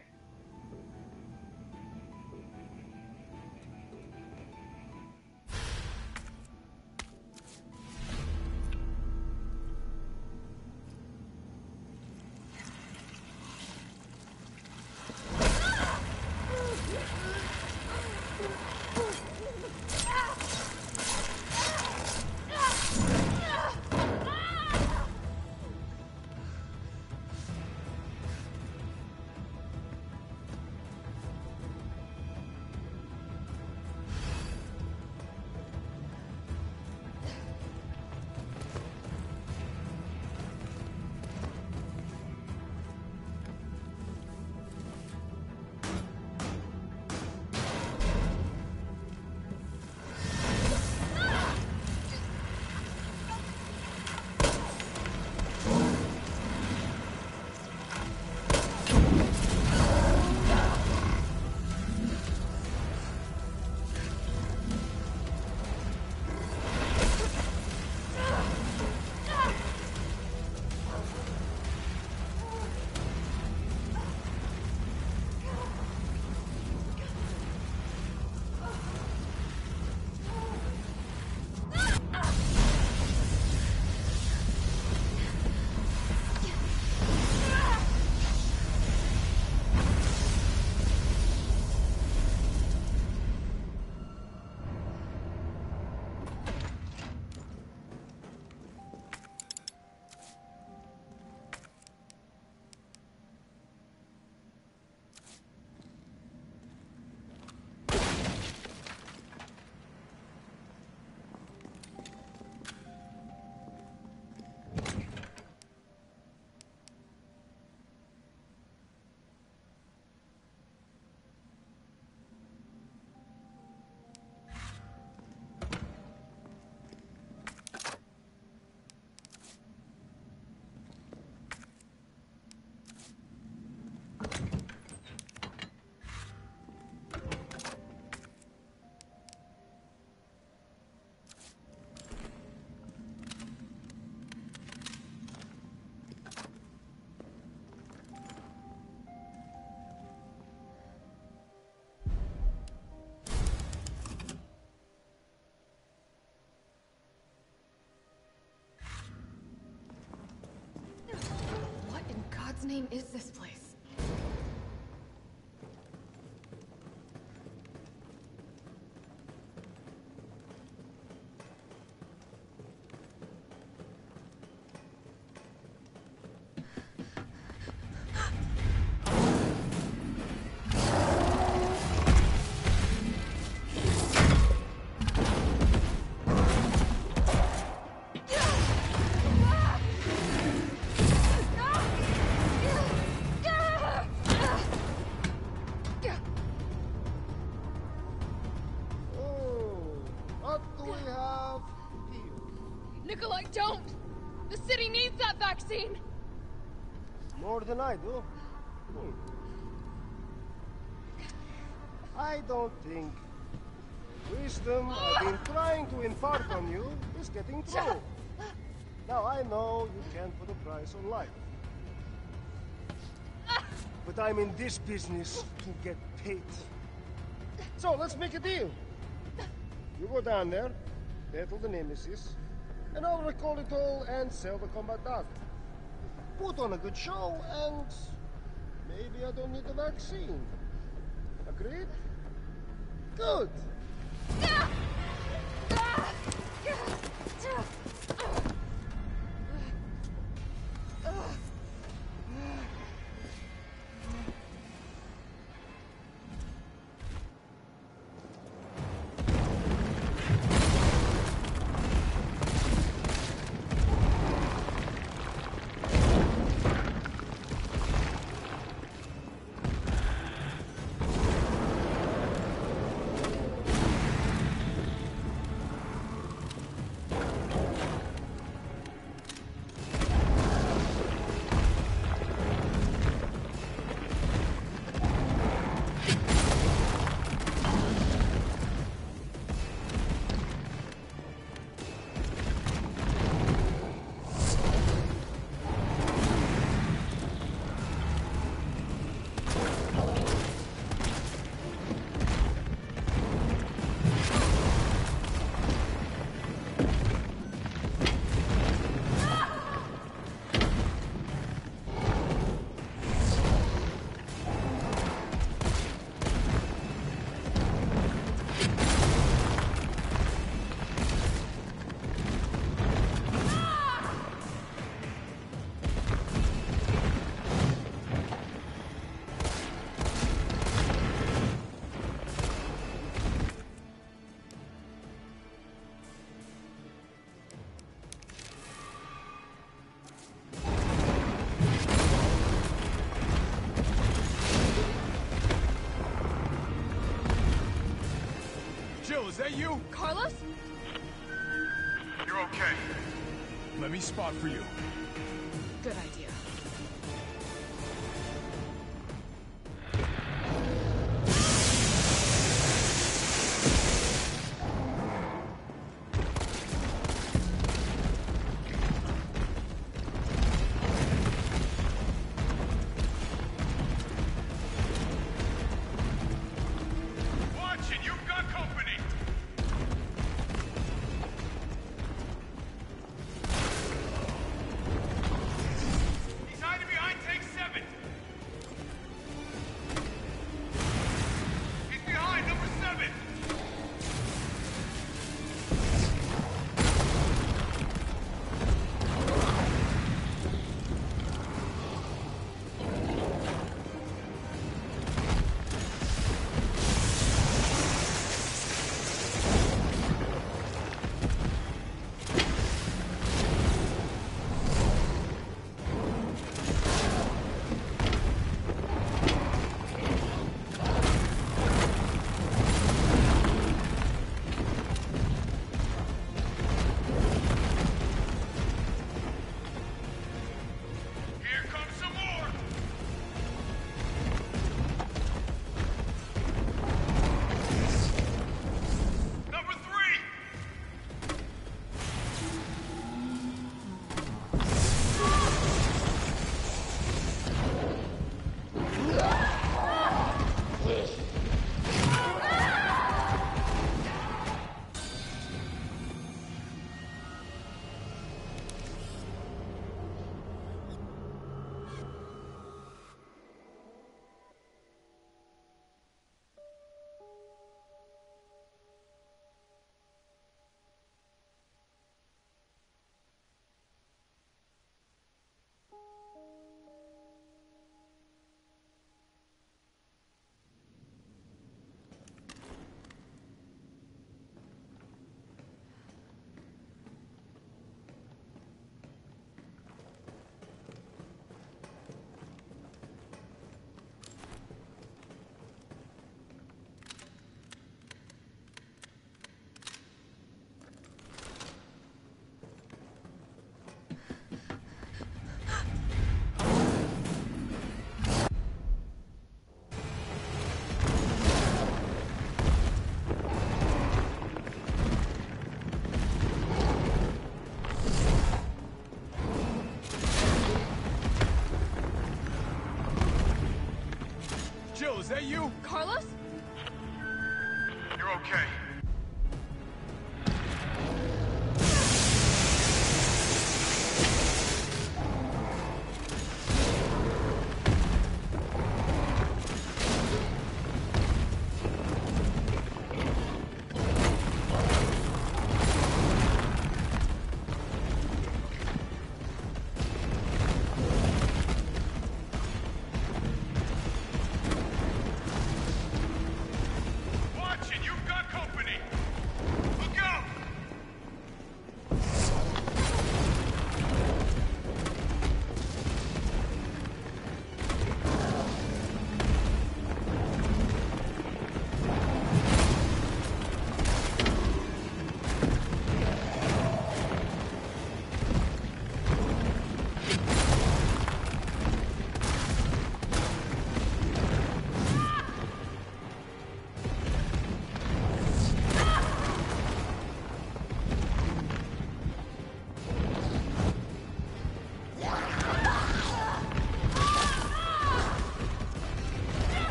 Name is this place? Nikolai, don't! The city needs that vaccine! More than I do. Hmm. I don't think wisdom I've been trying to impart on you is getting through. Now I know you can't put a price on life. But I'm in this business to get paid. So let's make a deal. You go down there, battle the Nemesis, and I'll recall it all and sell the combat dog. Put on a good show, and maybe I don't need the vaccine. Agreed? Good. that you? Carlos? You're okay. Let me spot for you. that you? Carlos?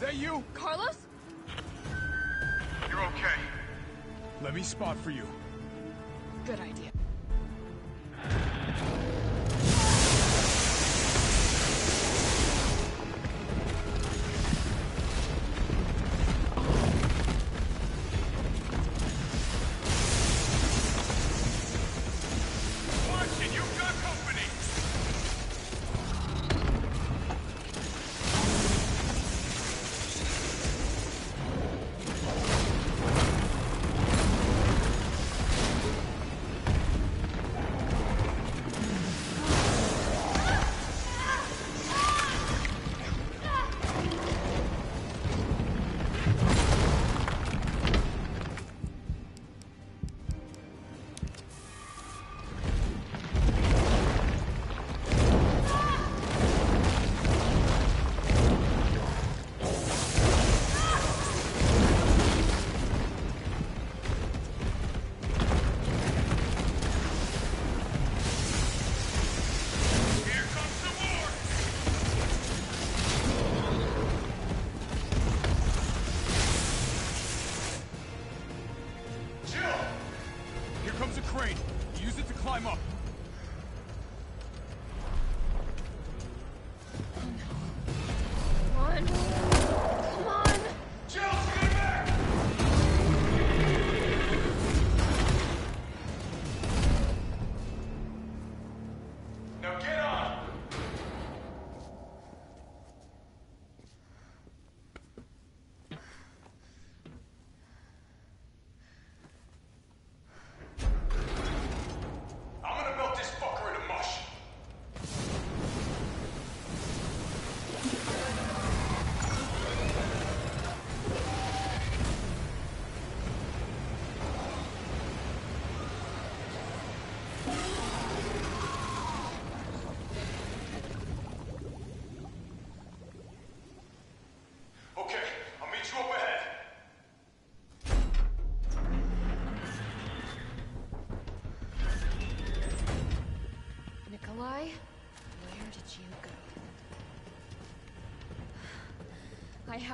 That you? Carlos? You're okay. Let me spot for you.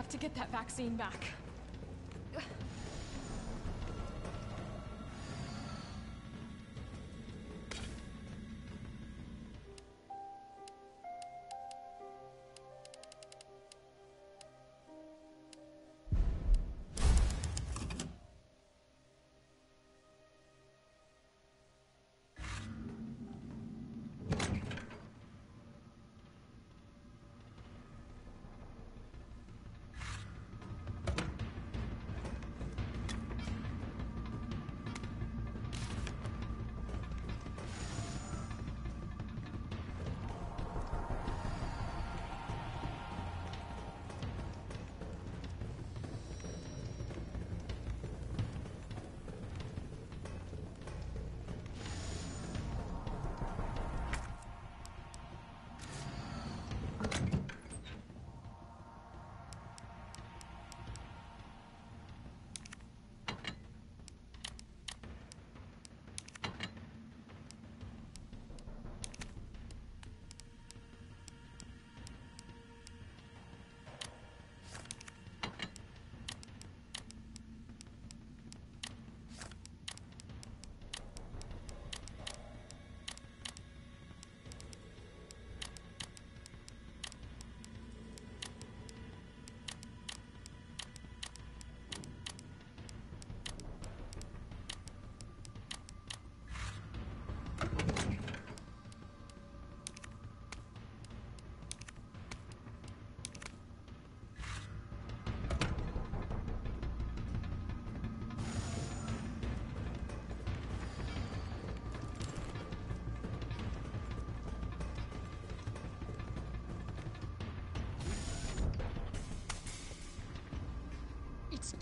Have to get that vaccine back.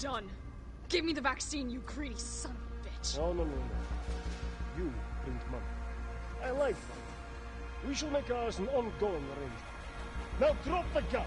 Done. Give me the vaccine, you greedy son of a bitch. No, no, no, no. You print money. I like money. We shall make ours an ongoing arrangement. Now drop the gun!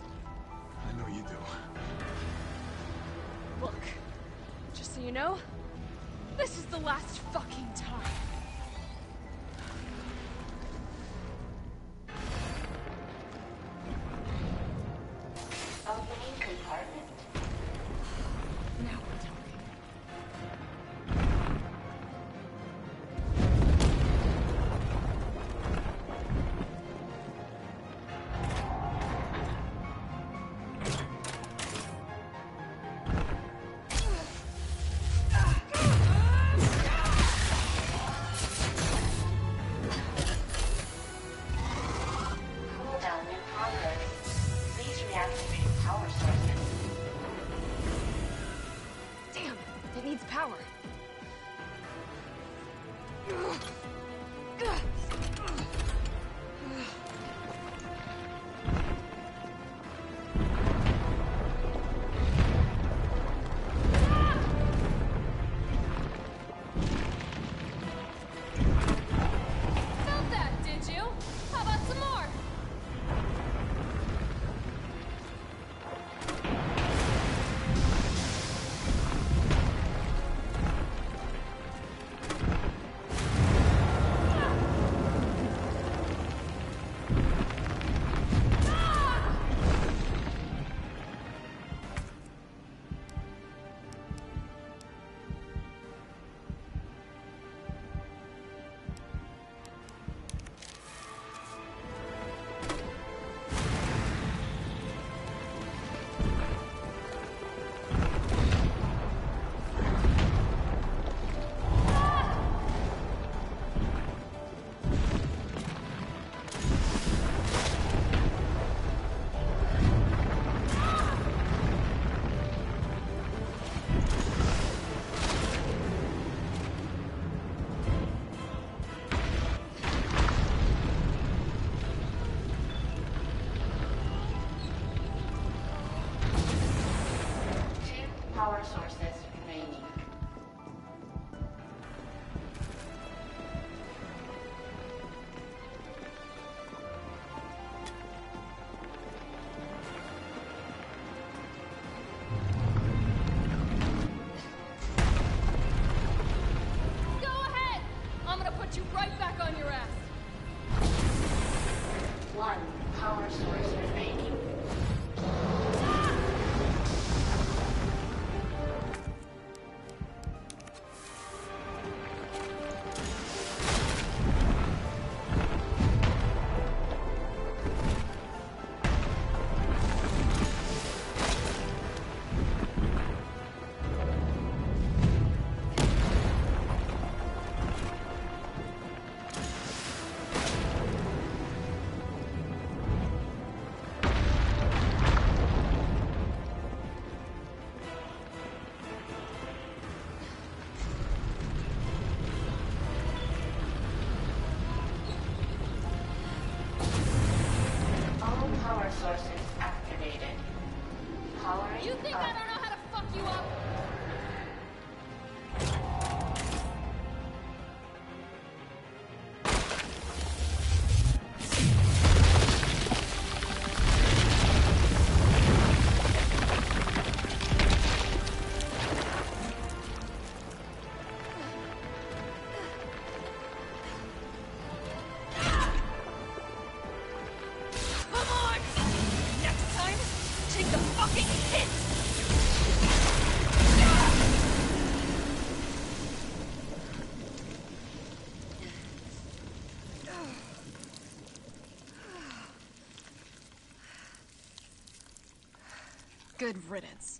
You do. Look, just so you know, this is the last fucking time. Good riddance.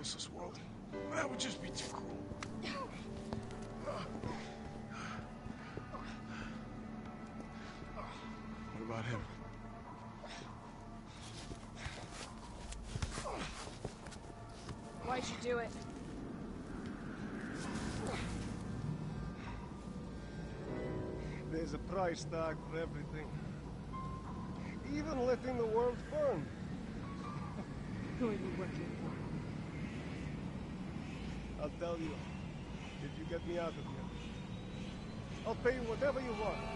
Carlos's world, that would just be too cruel. What about him? Why'd you do it? There's a price tag for everything. Even letting the world burn. Who are you working tell you. If you get me out of here. I'll pay you whatever you want.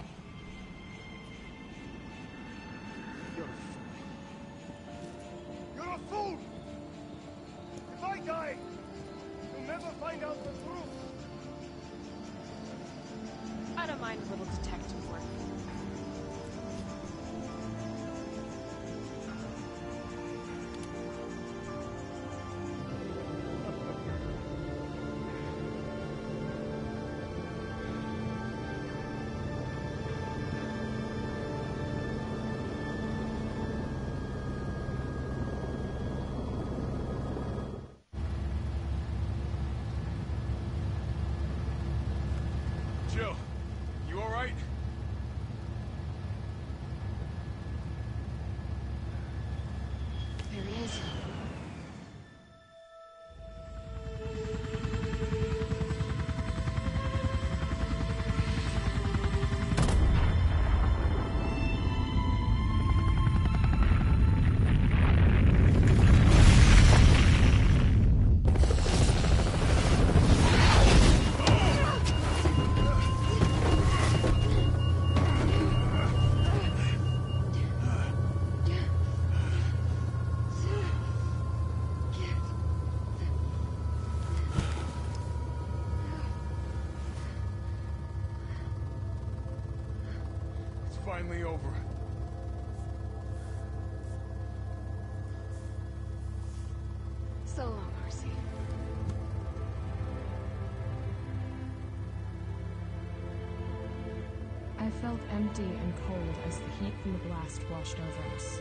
And cold as the heat from the blast washed over us.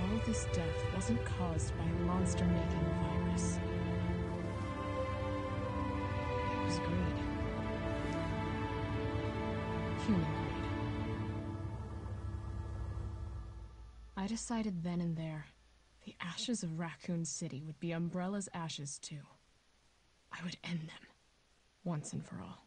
All this death wasn't caused by a monster-making virus. It was greed. Human greed. I decided then and there, the ashes of Raccoon City would be Umbrella's ashes too. I would end them, once and for all.